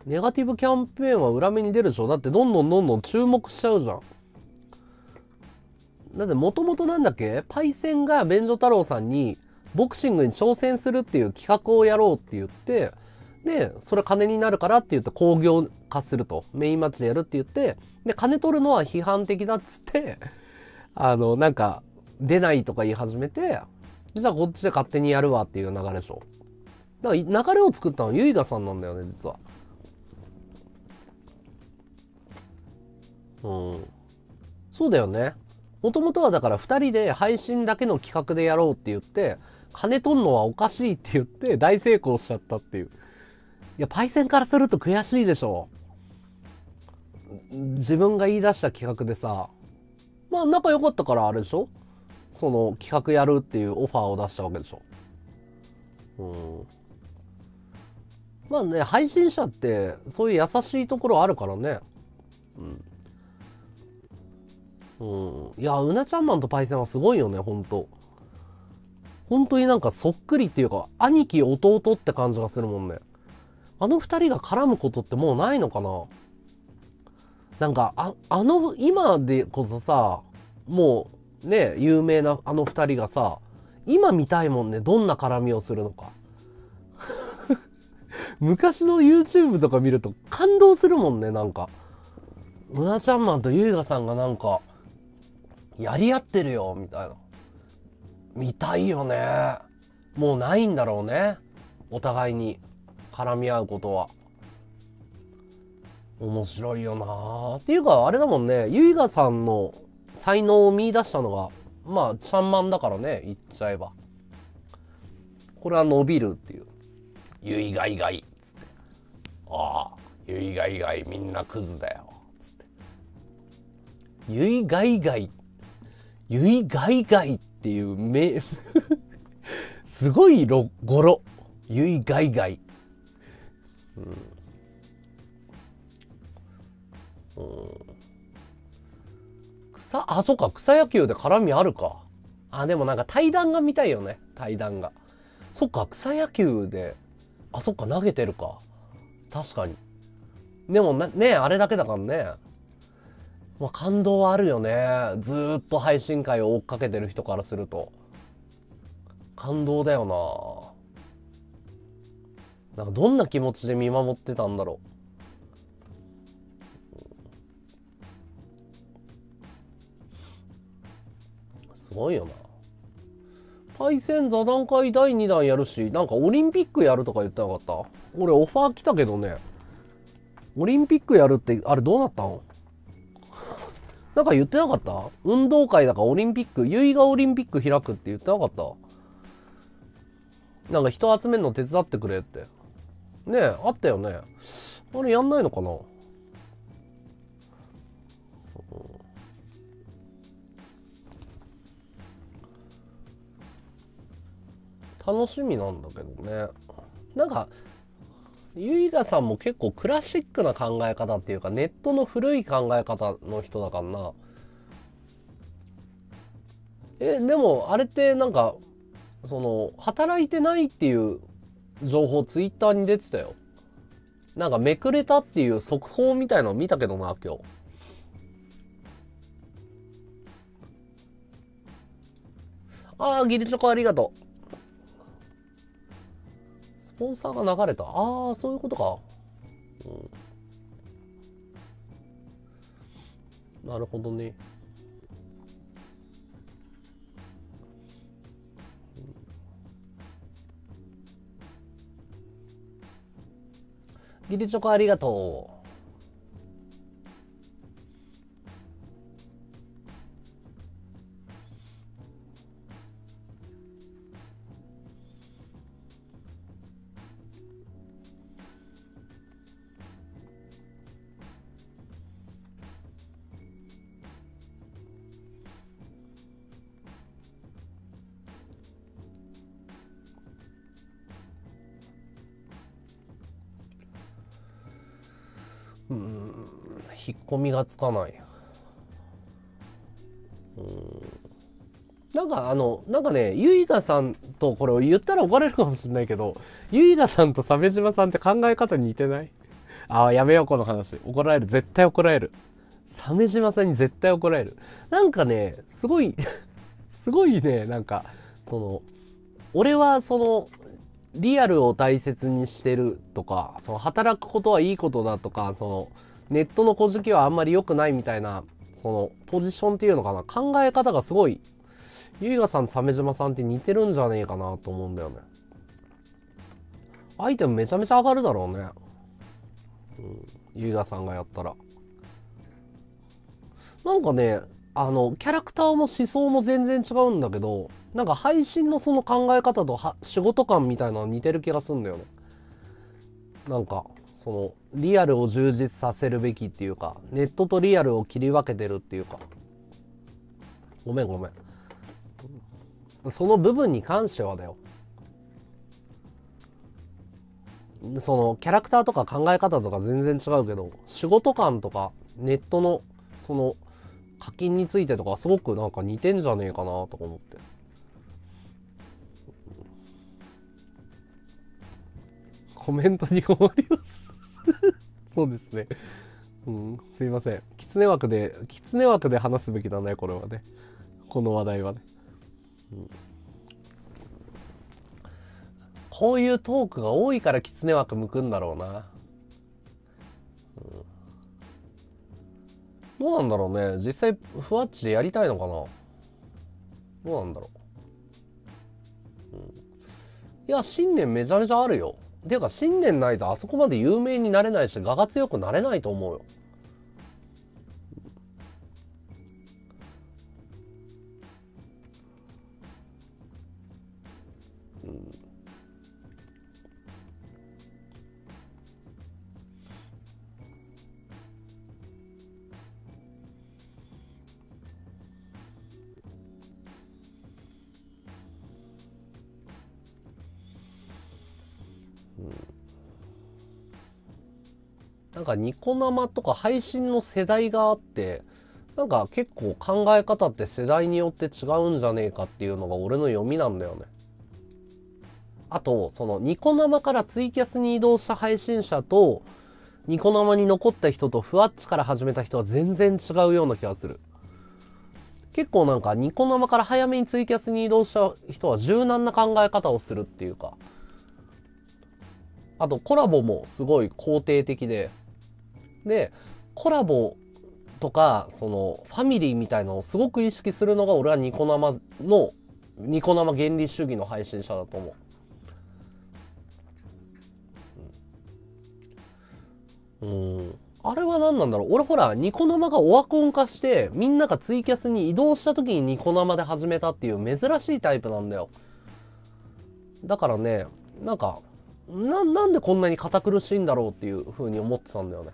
ネガティブキャンペーンは裏目に出るでしょだってどんどんどんどん注目しちゃうじゃん。だってもともとなんだっけ？パイセンが便所太郎さんにボクシングに挑戦するっていう企画をやろうって言って、で、それ金になるからって言って工業化すると。メインマッチでやるって言って、で、金取るのは批判的だっつって、あの、なんか、出ないとか言い始めて、じゃあこっちで勝手にやるわっていう流れでしょ。だから流れを作ったのはゆいがさんなんだよね実は。うん。そうだよね。もともとはだから2人で配信だけの企画でやろうって言って金取んのはおかしいって言って大成功しちゃったっていう。いやパイセンからすると悔しいでしょ。自分が言い出した企画でさ。まあ仲良かったからあれでしょ。その企画やるっていうオファーを出したわけでしょ。うん。まあね配信者ってそういう優しいところあるからね。うん、うん、いやうなちゃんマンとパイセンはすごいよねほんと。本当になんかそっくりっていうか兄貴弟って感じがするもんね。あの二人が絡むことってもうないのかな。なんかああの今でこそさもうね有名なあの二人がさ今見たいもんねどんな絡みをするのか。昔の YouTube とか見ると感動するもんねなんか。うなちゃんマンとゆいがさんがなんかやり合ってるよみたいな。見たいよね。もうないんだろうね。お互いに絡み合うことは。面白いよなっていうかあれだもんねゆいがさんの才能を見出したのがまあちゃんまんだからね言っちゃえば。これは伸びるっていう。ゆいがいがい。つって。ああゆいがいがいみんなクズだよ。つって。ゆいがいがい。ゆいがいがいっていうめ すごいろ語呂。ゆいがいがい。うん、うん、草？あそっか。草野球で絡みあるか。あでもなんか対談が見たいよね。対談が。そっか。草野球であそっか。投げてるか。確かに。でもねあれだけだからね。まあ、感動はあるよね。ずっと配信会を追っかけてる人からすると。感動だよな。なんかどんな気持ちで見守ってたんだろう。ごいよな。対戦座談会第2弾やるしなんかオリンピックやるとか言ってなかった？俺オファー来たけどね。オリンピックやるってあれどうなったの なんか言ってなかった？運動会だからオリンピック、結がオリンピック開くって言ってなかった？なんか人集めるの手伝ってくれって。ねえ、あったよね。あれやんないのかな？楽しみなんだけどね。なんか、ゆいがさんも結構クラシックな考え方っていうかネットの古い考え方の人だからな。えでもあれってなんかその働いてないっていう情報ツイッターに出てたよ。なんかめくれたっていう速報みたいなの見たけどな今日。ああギリチョコありがとう。ポンサーが流れた。ああ、そういうことか。うん、なるほどね。ギリチョコありがとう。引っ込みがつかない。うん。なんかあのなんかねゆいがさんとこれを言ったら怒られるかもしれないけどゆいがさんと鮫島さんって考え方に似てない？ああやめようこの話。怒られる。絶対怒られる。鮫島さんに絶対怒られる。なんかねすごい すごいねなんかその俺はそのリアルを大切にしてるとかその働くことはいいことだとかそのネットの小じはあんまり良くないみたいなそのポジションっていうのかな考え方がすごいゆいがさん鮫島さんって似てるんじゃねえかなと思うんだよねアイテムめちゃめちゃ上がるだろうね。うん。ユイガさんがやったら。なんかね、あの、キャラクターも思想も全然違うんだけど、なんか配信のその考え方とは仕事感みたいなの似てる気がすんだよね。なんか、その、リアルを充実させるべきっていうか、ネットとリアルを切り分けてるっていうか。ごめんごめん。その部分に関してはだよ。そのキャラクターとか考え方とか全然違うけど仕事感とかネットのその課金についてとかすごくなんか似てんじゃねえかなとか思ってコメントに困りますそうですね。うんすいません。狐枠で狐枠で話すべきだねこれはね。この話題はね、うん。こういうトークが多いから狐枠向くんだろうな、どうなんだろうね。実際ふわっちでやりたいのかな。どうなんだろう、うん、いや信念めちゃめちゃあるよ。ていうか信念ないとあそこまで有名になれないし我が強くなれないと思うよ。ニコ生とか配信の世代があってなんか結構考え方って世代によって違うんじゃねえかっていうのが俺の読みなんだよね。あとそのニコ生からツイキャスに移動した配信者とニコ生に残った人とふわっちから始めた人は全然違うような気がする。結構なんかニコ生から早めにツイキャスに移動した人は柔軟な考え方をするっていうかあとコラボもすごい肯定的ででコラボとかそのファミリーみたいなのをすごく意識するのが俺はニコ生のニコ生原理主義の配信者だと思う。うん。あれは何なんだろう？俺ほらニコ生がオワコン化してみんながツイキャスに移動した時にニコ生で始めたっていう珍しいタイプなんだよ。だからねなんかななんでこんなに堅苦しいんだろうっていうふうに思ってたんだよね。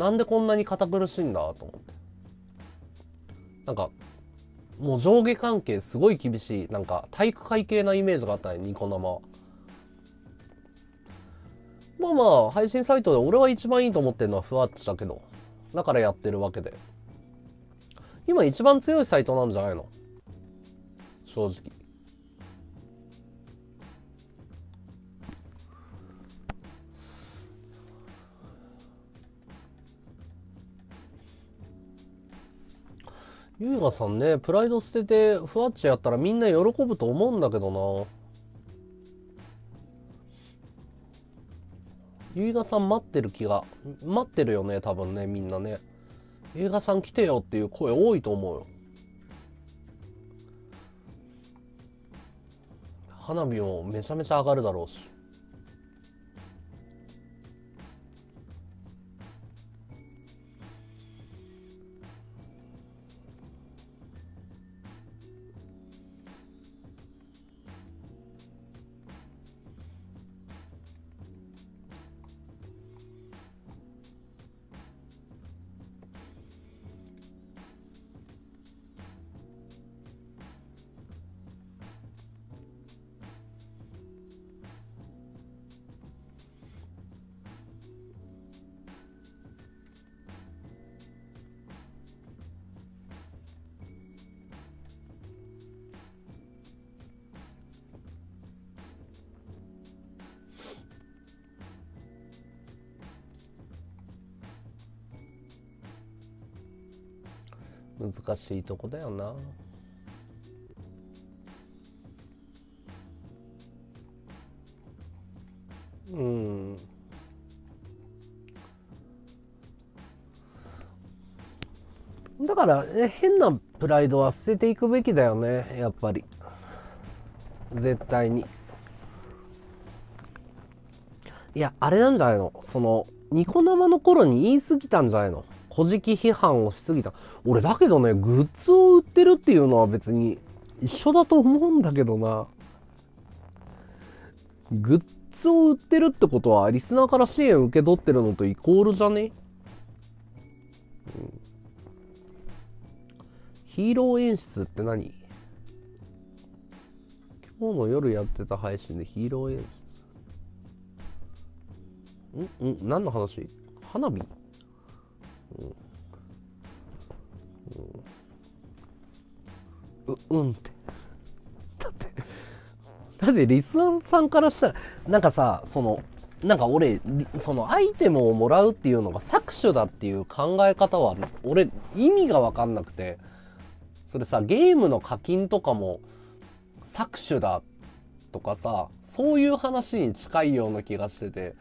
なんでこんなに堅苦しいんだと思って。なんかもう上下関係すごい厳しいなんか体育会系なイメージがあったねニコ生。まあまあ配信サイトで俺は一番いいと思ってるのはふわっちだけどだからやってるわけで。今一番強いサイトなんじゃないの？正直。ゆうがさんねプライド捨ててふわっちやったらみんな喜ぶと思うんだけどな。ゆいがさん待ってる気が待ってるよね多分ねみんなね。ゆいがさん来てよっていう声多いと思うよ。花火もめちゃめちゃ上がるだろうし。難しいとこだよな。うん。だから、ね、変なプライドは捨てていくべきだよねやっぱり。絶対に。いや、あれなんじゃないの？その、ニコ生の頃に言い過ぎたんじゃないの？古事記批判をしすぎた。俺、だけどね、グッズを売ってるっていうのは別に一緒だと思うんだけどな。グッズを売ってるってことは、リスナーから支援受け取ってるのとイコールじゃね、うん、ヒーロー演出って何？今日の夜やってた配信でヒーロー演出。ん？ん？何の話？花火？うん、うん、ううん。って。だってだってリスナーさんからしたらなんかさそのなんか俺そのアイテムをもらうっていうのが搾取だっていう考え方は俺意味が分かんなくて。それさゲームの課金とかも搾取だとかさそういう話に近いような気がしてて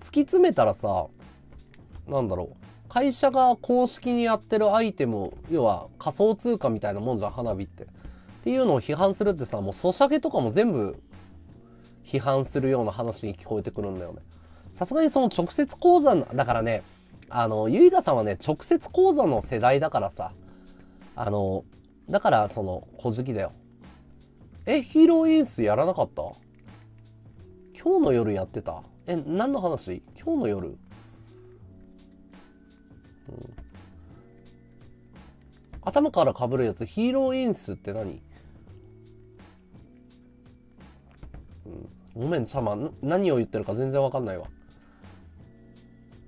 突き詰めたらさなんだろう。会社が公式にやってるアイテム要は仮想通貨みたいなもんじゃん花火って。っていうのを批判するってさもうソシャゲとかも全部批判するような話に聞こえてくるんだよね。さすがにその直接講座のだからねあのゆいがさんはね直接講座の世代だからさあのだからその小好きだよ。えヒーロー演出やらなかった？今日の夜やってた？え何の話？今日の夜？頭からかぶるやつヒーロー演出って何、うん、ごめんシャマン何を言ってるか全然わかんないわ。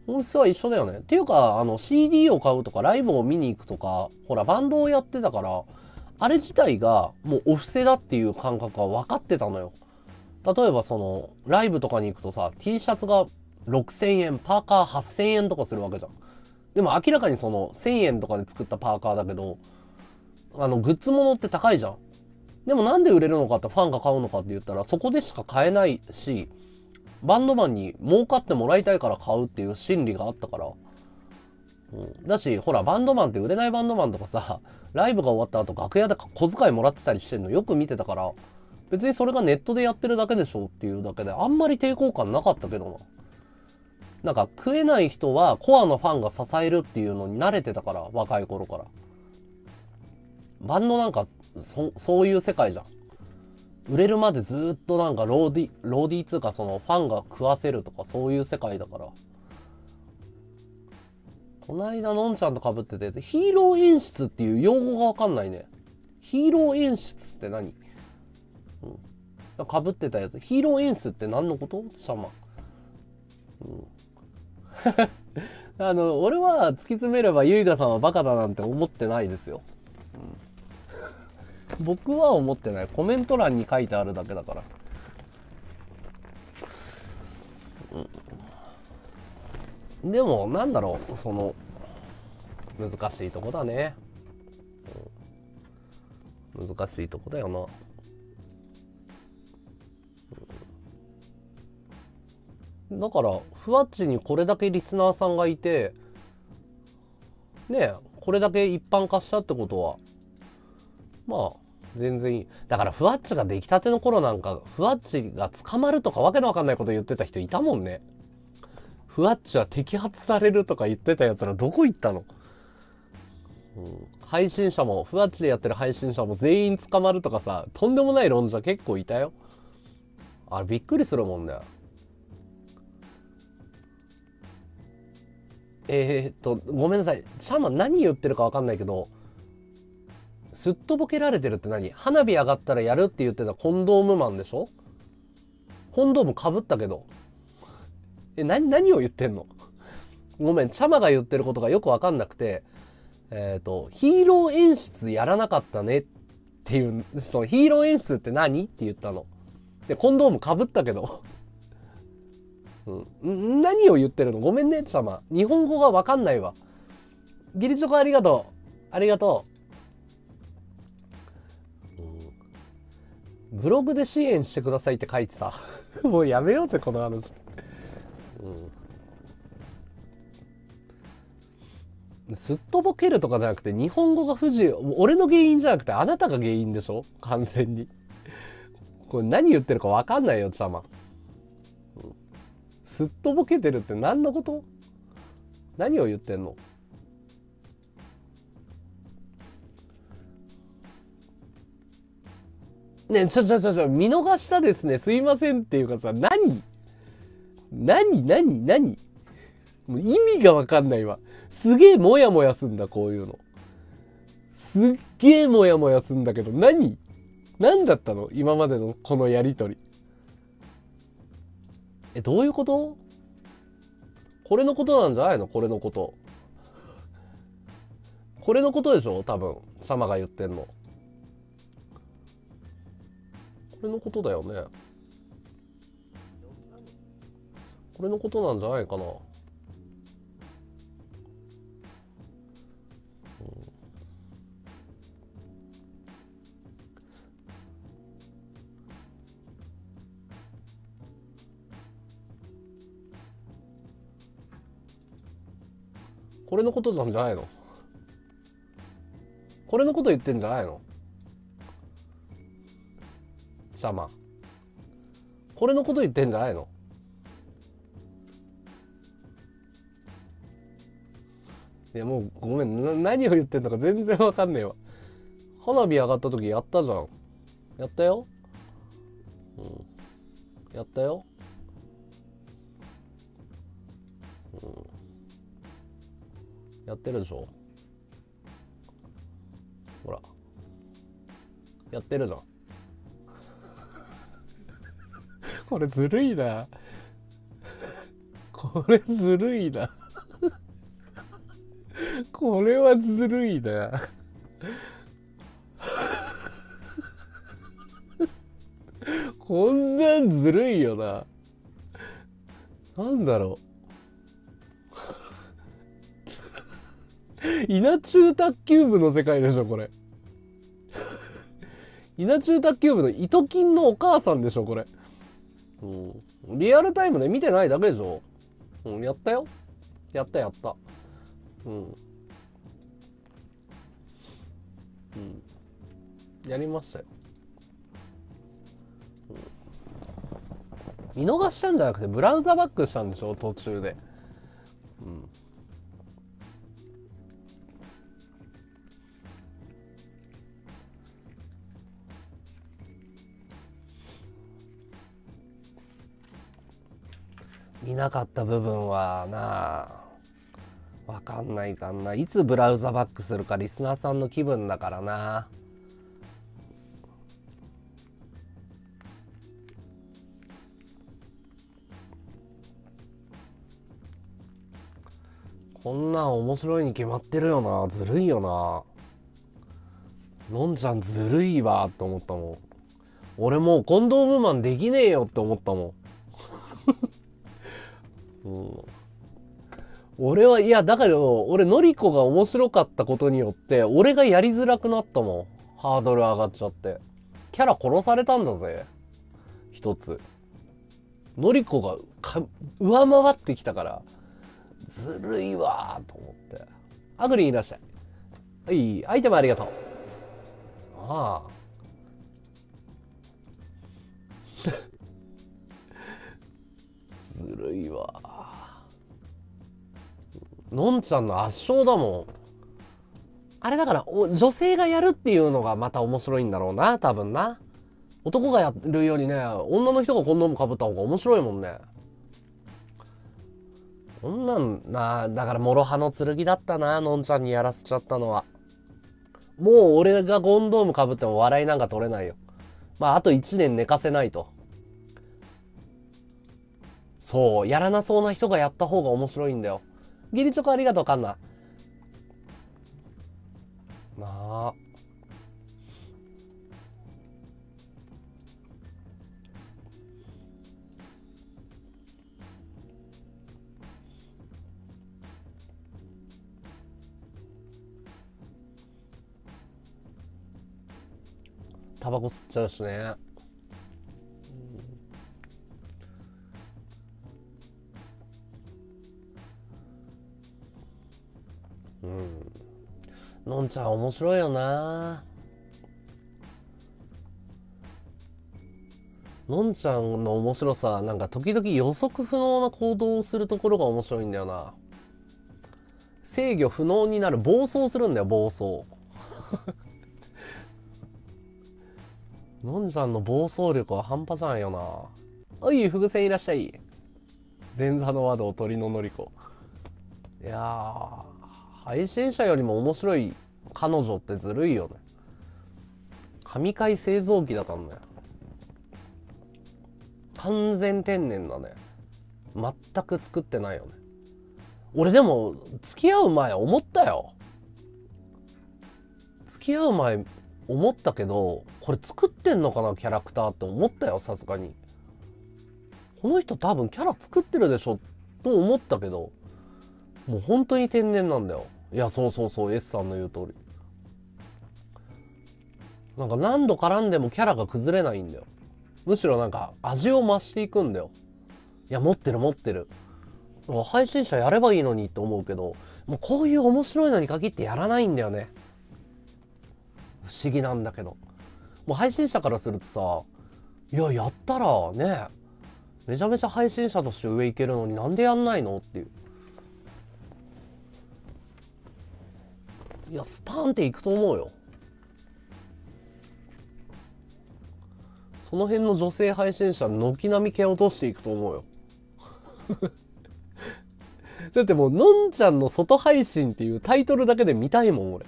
本質は一緒だよね。っていうかあの CD を買うとかライブを見に行くとかほらバンドをやってたからあれ自体がもうお布施だっていう感覚は分かってたのよ。例えばそのライブとかに行くとさ T シャツが6000円パーカー8000円とかするわけじゃん。でも明らかにその1000円とかで作ったパーカーだけど、あのグッズ物って高いじゃん。でもなんで売れるのかってファンが買うのかって言ったらそこでしか買えないし、バンドマンに儲かってもらいたいから買うっていう心理があったから。うん、だし、ほら、バンドマンって売れないバンドマンとかさ、ライブが終わった後楽屋で小遣いもらってたりしてんのよく見てたから、別にそれがネットでやってるだけでしょっていうだけであんまり抵抗感なかったけどな。なんか食えない人はコアのファンが支えるっていうのに慣れてたから若い頃から。バンドなんかそそういう世界じゃん。売れるまでずっとなんかローディローディーつうかそのファンが食わせるとかそういう世界だから。こないだのんちゃんとかぶっててヒーロー演出っていう用語がわかんないね。ヒーロー演出って何？うん。かぶってたやつ。ヒーロー演出って何のこと？シャマ。うん。あの俺は突き詰めればゆいがさんはバカだなんて思ってないですよ、うん、僕は思ってない。コメント欄に書いてあるだけだから、うん、でもなんだろう。その難しいとこだね、難しいとこだよな。だからふわっちにこれだけリスナーさんがいてねこれだけ一般化したってことはまあ全然いい。だからふわっちが出来たての頃なんかふわっちが捕まるとかわけのわかんないこと言ってた人いたもんね。ふわっちは摘発されるとか言ってたやつらどこ行ったの、うん、配信者もふわっちでやってる配信者も全員捕まるとかさとんでもない論者結構いたよ。あれびっくりするもんだよ。えー、っと、ごめんなさい。シャーマン何言ってるかわかんないけど、すっとぼけられてるって何？花火上がったらやるって言ってたコンドームマンでしょ？コンドームかぶったけど。え、何、何を言ってんの？ごめん、チャマが言ってることがよくわかんなくて、えっ、ー、と、ヒーロー演出やらなかったねっていう、そのヒーロー演出って何？って言ったの。で、コンドームかぶったけど。うん、何を言ってるの？ごめんね、ちゃま。日本語がわかんないわ。ギリチョコありがとう。ありがとう。うん、ブログで支援してくださいって書いてさ。もうやめようぜ、この話。うん。すっとぼけるとかじゃなくて、日本語が不自由。俺の原因じゃなくて、あなたが原因でしょ？完全に。これ何言ってるかわかんないよ、ちゃま。すっとぼけてるって何のこと？何を言ってんの？ねちょちょちょちょ見逃したですね。すいませんっていうかさ何？何？何？何？もう意味がわかんないわ。すげえモヤモヤすんだこういうの。すっげえモヤモヤすんだけど何？何だったの？今までのこのやりとり。えどういうこと？これのことなんじゃないの？これのこと。これのことでしょ？多分。様が言ってんの。これのことだよね。これのことなんじゃないかな。これのことなんじゃないの？これのこと言ってんじゃないの？シャマ。これのこと言ってんじゃないの？いやもうごめん。な何を言ってんのか全然わかんねえわ。花火上がった時やったじゃん。やったよ。うん。やったよ。やってるでしょ？ほら。やってるじゃん。これずるいな。これずるいな。これはずるいな。こんなんずるいよな。なんだろう。稲中卓球部の世界でしょこれ。稲中卓球部の糸金のお母さんでしょこれ、うん、リアルタイムで見てないだけでしょ、うん、やったよ。やったやった。うん、うん、やりましたよ、見逃したんじゃなくてブラウザバックしたんでしょ途中で。見なかった部分はなあ。わかんないかんな。いつブラウザバックするかリスナーさんの気分だからな。こんなん面白いに決まってるよな。ずるいよな。のんちゃんずるいわ。って思ったもん。俺もうコンドームマンできねえよって思ったもん。うん。俺はいやだから俺のりこが面白かったことによって俺がやりづらくなったもん。ハードル上がっちゃって。キャラ殺されたんだぜ。一つ。のりこがか上回ってきたから。ずるいわーと思って。アグリンいらっしゃい。はいアイテムありがとう。ああ。ずるいわのんちゃんの圧勝だもん。あれだから女性がやるっていうのがまた面白いんだろうな多分な。男がやるよりね女の人がコンドームかぶった方が面白いもんね。こんなんなだから諸刃の剣だったなのんちゃんにやらせちゃったのは。もう俺がコンドームかぶっても笑いなんか取れないよ。まああと1年寝かせないと。そうやらなそうな人がやった方が面白いんだよ。ギリチョコありがとうカンナなあ。タバコ吸っちゃうしね。うん。のんちゃん面白いよな。のんちゃんの面白さなんか時々予測不能な行動をするところが面白いんだよな。制御不能になる暴走するんだよ暴走。のんちゃんの暴走力は半端じゃないよな。おい伏線いらっしゃい。前座の和道鳥ののりこいや配信者よりも面白い彼女ってずるいよね。神回製造機だからね。完全天然だね。全く作ってないよね。俺でも付き合う前思ったよ。付き合う前思ったけどこれ作ってんのかなキャラクターって思ったよさすがに。この人多分キャラ作ってるでしょと思ったけどもう本当に天然なんだよ。いやそうそうそう S さんの言う通り。なんか何度絡んでもキャラが崩れないんだよ。むしろなんか味を増していくんだよ。いや持ってる持ってる。配信者やればいいのにって思うけどもうこういう面白いのに限ってやらないんだよね。不思議なんだけど。もう配信者からするとさいややったらねめちゃめちゃ配信者として上行けるのになんでやんないのっていう。いやスパーンっていくと思うよ。その辺の女性配信者軒並み蹴落としていくと思うよ。だってもうのんちゃんの外配信っていうタイトルだけで見たいもん俺。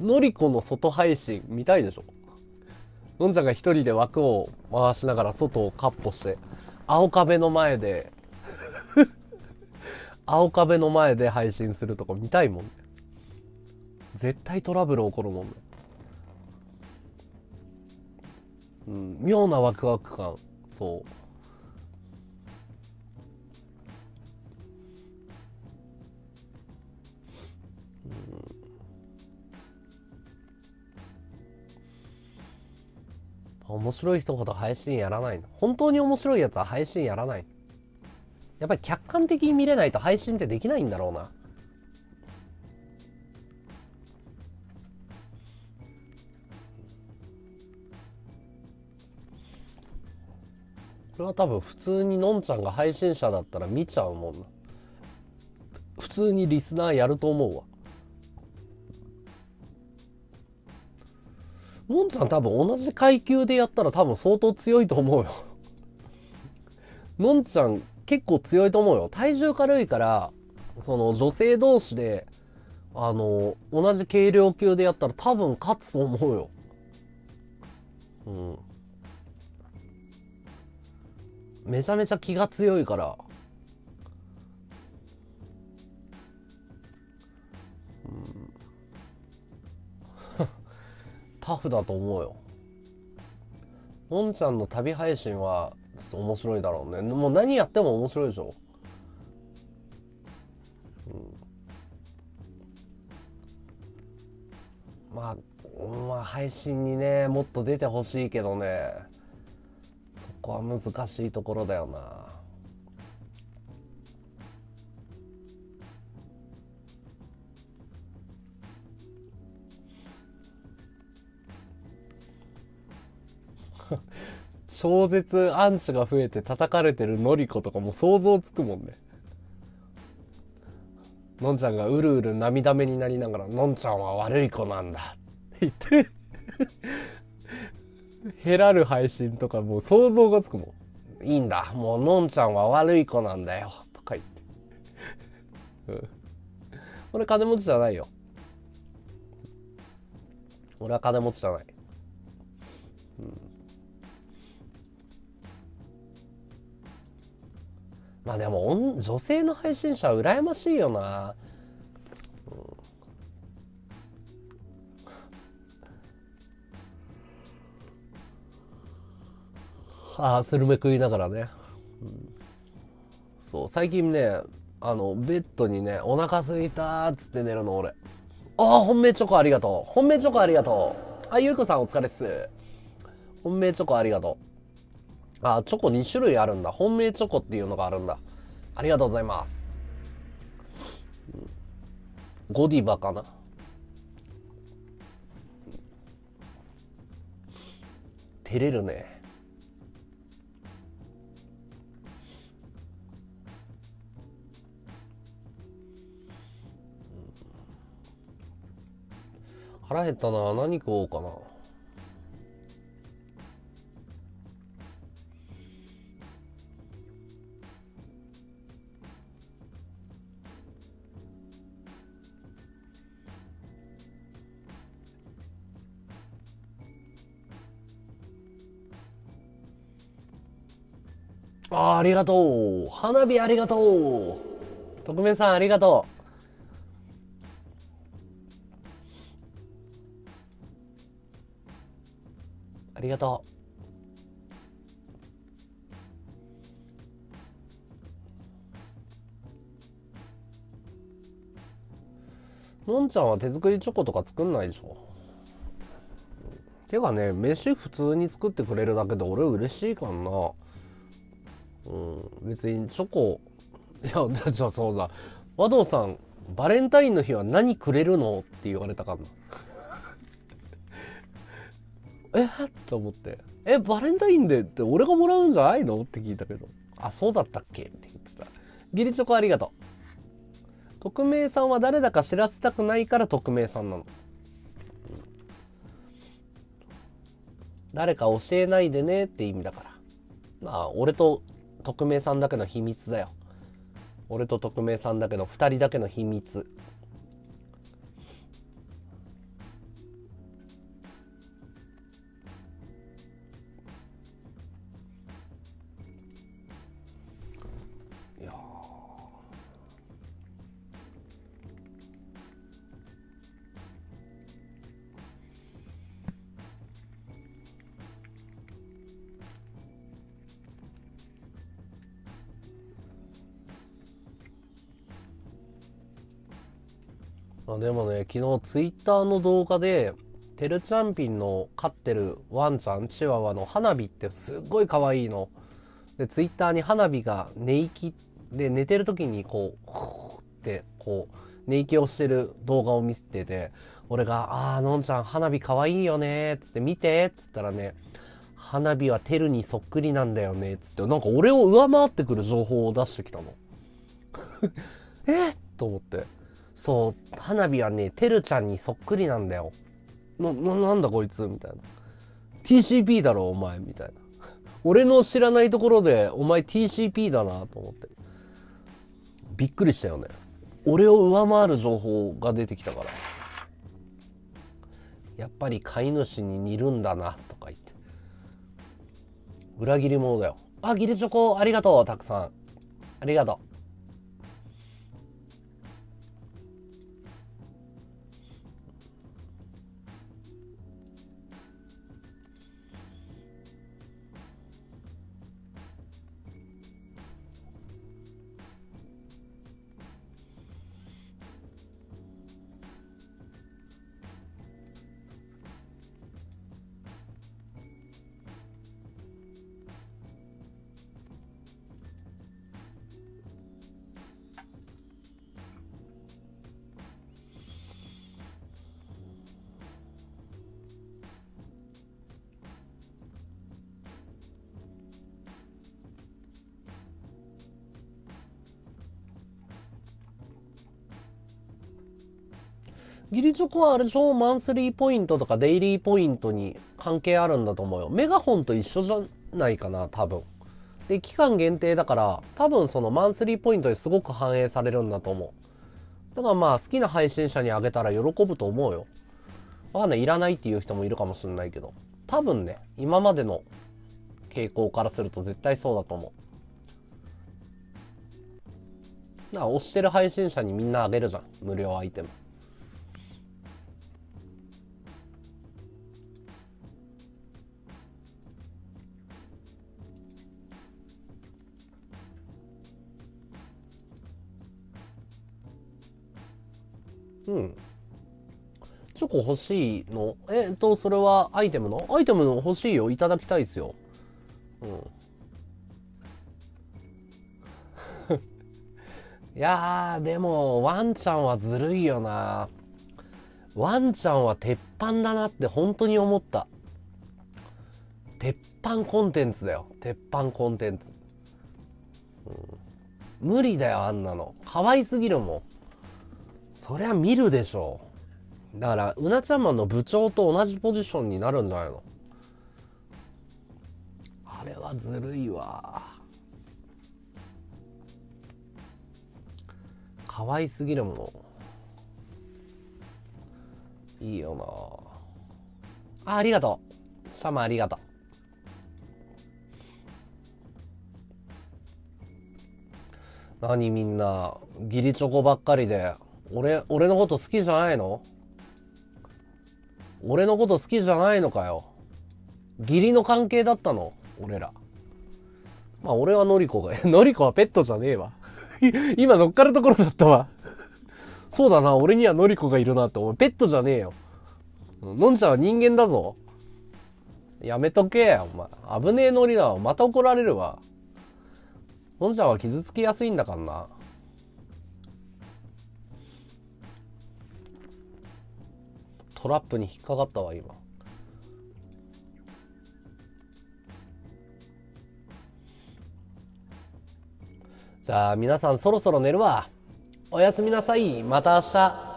のりこの外配信見たいでしょ。のんちゃんが一人で枠を回しながら外をカッポして青壁の前で 青壁の前で配信するとか見たいもん。絶対トラブル起こるもん。ねうん。妙なワクワク感。そう。面白い人ほど配信やらない本当に面白いやつは配信やらない。やっぱり客観的に見れないと配信ってできないんだろうな。れは多分普通にのんちゃんが配信者だったら見ちゃうもんな。普通にリスナーやると思うわ。のんちゃん多分同じ階級でやったら多分相当強いと思うよ。のんちゃん結構強いと思うよ。体重軽いからその女性同士であの同じ軽量級でやったら多分勝つと思うよ。うん。めちゃめちゃ気が強いから タフだと思うよ。のんちゃんの旅配信は面白いだろうね。もう何やっても面白いでしょ。うん、まあ、まあ配信にね、もっと出てほしいけどね。こは難しいところだよな。超絶アンチが増えて叩かれてるのりことかも想像つくもんね。のんちゃんがうるうる涙目になりながら、のんちゃんは悪い子なんだって言ってへらる配信とかもう想像がつくもん。いいんだ。もうのんちゃんは悪い子なんだよ。とか言って。うん。俺金持ちじゃないよ。俺は金持ちじゃない。うん。まあでも女性の配信者は羨ましいよな、ああスルメ食いながらね、うん、そう最近ねあのベッドにねお腹すいたっつって寝るの俺ああ本命チョコありがとう本命チョコありがとうあゆうこさんお疲れっす本命チョコありがとうあ、チョコ2種類あるんだ。本命チョコっていうのがあるんだ。ありがとうございます。ゴディバかな。照れるね。腹減ったな。何食おうかな。あありがとう。花火ありがとう。特命さんありがとう。ありがと。うのんちゃんは手作りチョコとか作んないでしょ？てかね飯普通に作ってくれるだけで俺嬉しいかな。うん別にチョコ。いやじゃあそうだ。和道さんバレンタインの日は何くれるの？って言われたかな。えっと思って「えバレンタインデーって俺がもらうんじゃないの?」って聞いたけど「あそうだったっけ?」って言ってた。ギリチョコありがとう。匿名さんは誰だか知らせたくないから匿名さんなの。誰か教えないでねって意味だから。まあ俺と匿名さんだけの秘密だよ。俺と匿名さんだけの2人だけの秘密。昨日ツイッターの動画でてるちゃんぴんの飼ってるワンちゃんチワワの花火ってすっごい可愛いの。でツイッターに花火が寝息で寝てる時にこうふーってこう寝息をしてる動画を見せてて俺が「ああのんちゃん花火可愛いよね」っつって「見て」っつったらね「花火はテルにそっくりなんだよね」っつってなんか俺を上回ってくる情報を出してきたの。えっ？と思って。そう、花火はね、てるちゃんにそっくりなんだよ。な、な、なんだこいつみたいな。TCP だろ、お前みたいな。俺の知らないところで、お前 TCP だなと思って。びっくりしたよね。俺を上回る情報が出てきたから。やっぱり飼い主に似るんだな、とか言って。裏切り者だよ。あ、ギリチョコありがとう、たくさん。ありがとう。ギリチョコはあれでしょマンスリーポイントとかデイリーポイントに関係あるんだと思うよ。メガホンと一緒じゃないかな、多分。で、期間限定だから、多分そのマンスリーポイントですごく反映されるんだと思う。だからまあ好きな配信者にあげたら喜ぶと思うよ。わかんない。いらないっていう人もいるかもしれないけど。多分ね、今までの傾向からすると絶対そうだと思う。だから推してる配信者にみんなあげるじゃん。無料アイテム。うん。チョコ欲しいの？えっと、それはアイテムの？アイテムの欲しいよ。いただきたいですよ。うん。いやー、でも、ワンちゃんはずるいよな。ワンちゃんは鉄板だなって本当に思った。鉄板コンテンツだよ。鉄板コンテンツ。うん、無理だよ、あんなの。可愛すぎるもん。そりゃ見るでしょう。だからうなちゃんマンの部長と同じポジションになるんじゃないのあれはずるいわ。可愛すぎるもんいいよな。あありがとう。シャマありがとう。何みんな義理チョコばっかりで俺俺のこと好きじゃないの？俺のこと好きじゃないのかよ。義理の関係だったの？俺ら。まあ俺はのりこが のりこはペットじゃねえわ。今乗っかるところだったわ。そうだな俺にはのりこがいるなって。お前ペットじゃねえよ。のんちゃんは人間だぞ。やめとけお前。危ねえノリだわ。また怒られるわ。のんちゃんは傷つきやすいんだからな。トラップに引っかかったわ今。じゃあ皆さんそろそろ寝るわ。おやすみなさい。また明日。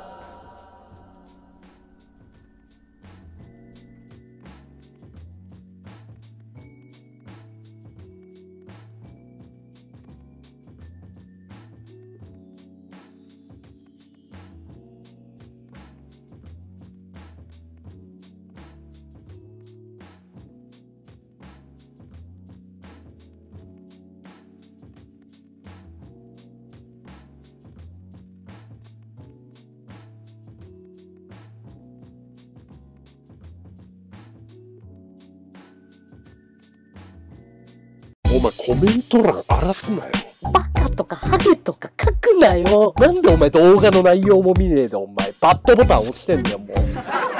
コメント欄荒らすなよ。バカとかハゲとか書くなよ。なんでお前動画の内容も見ねえでお前。バッドボタン押してんだよもう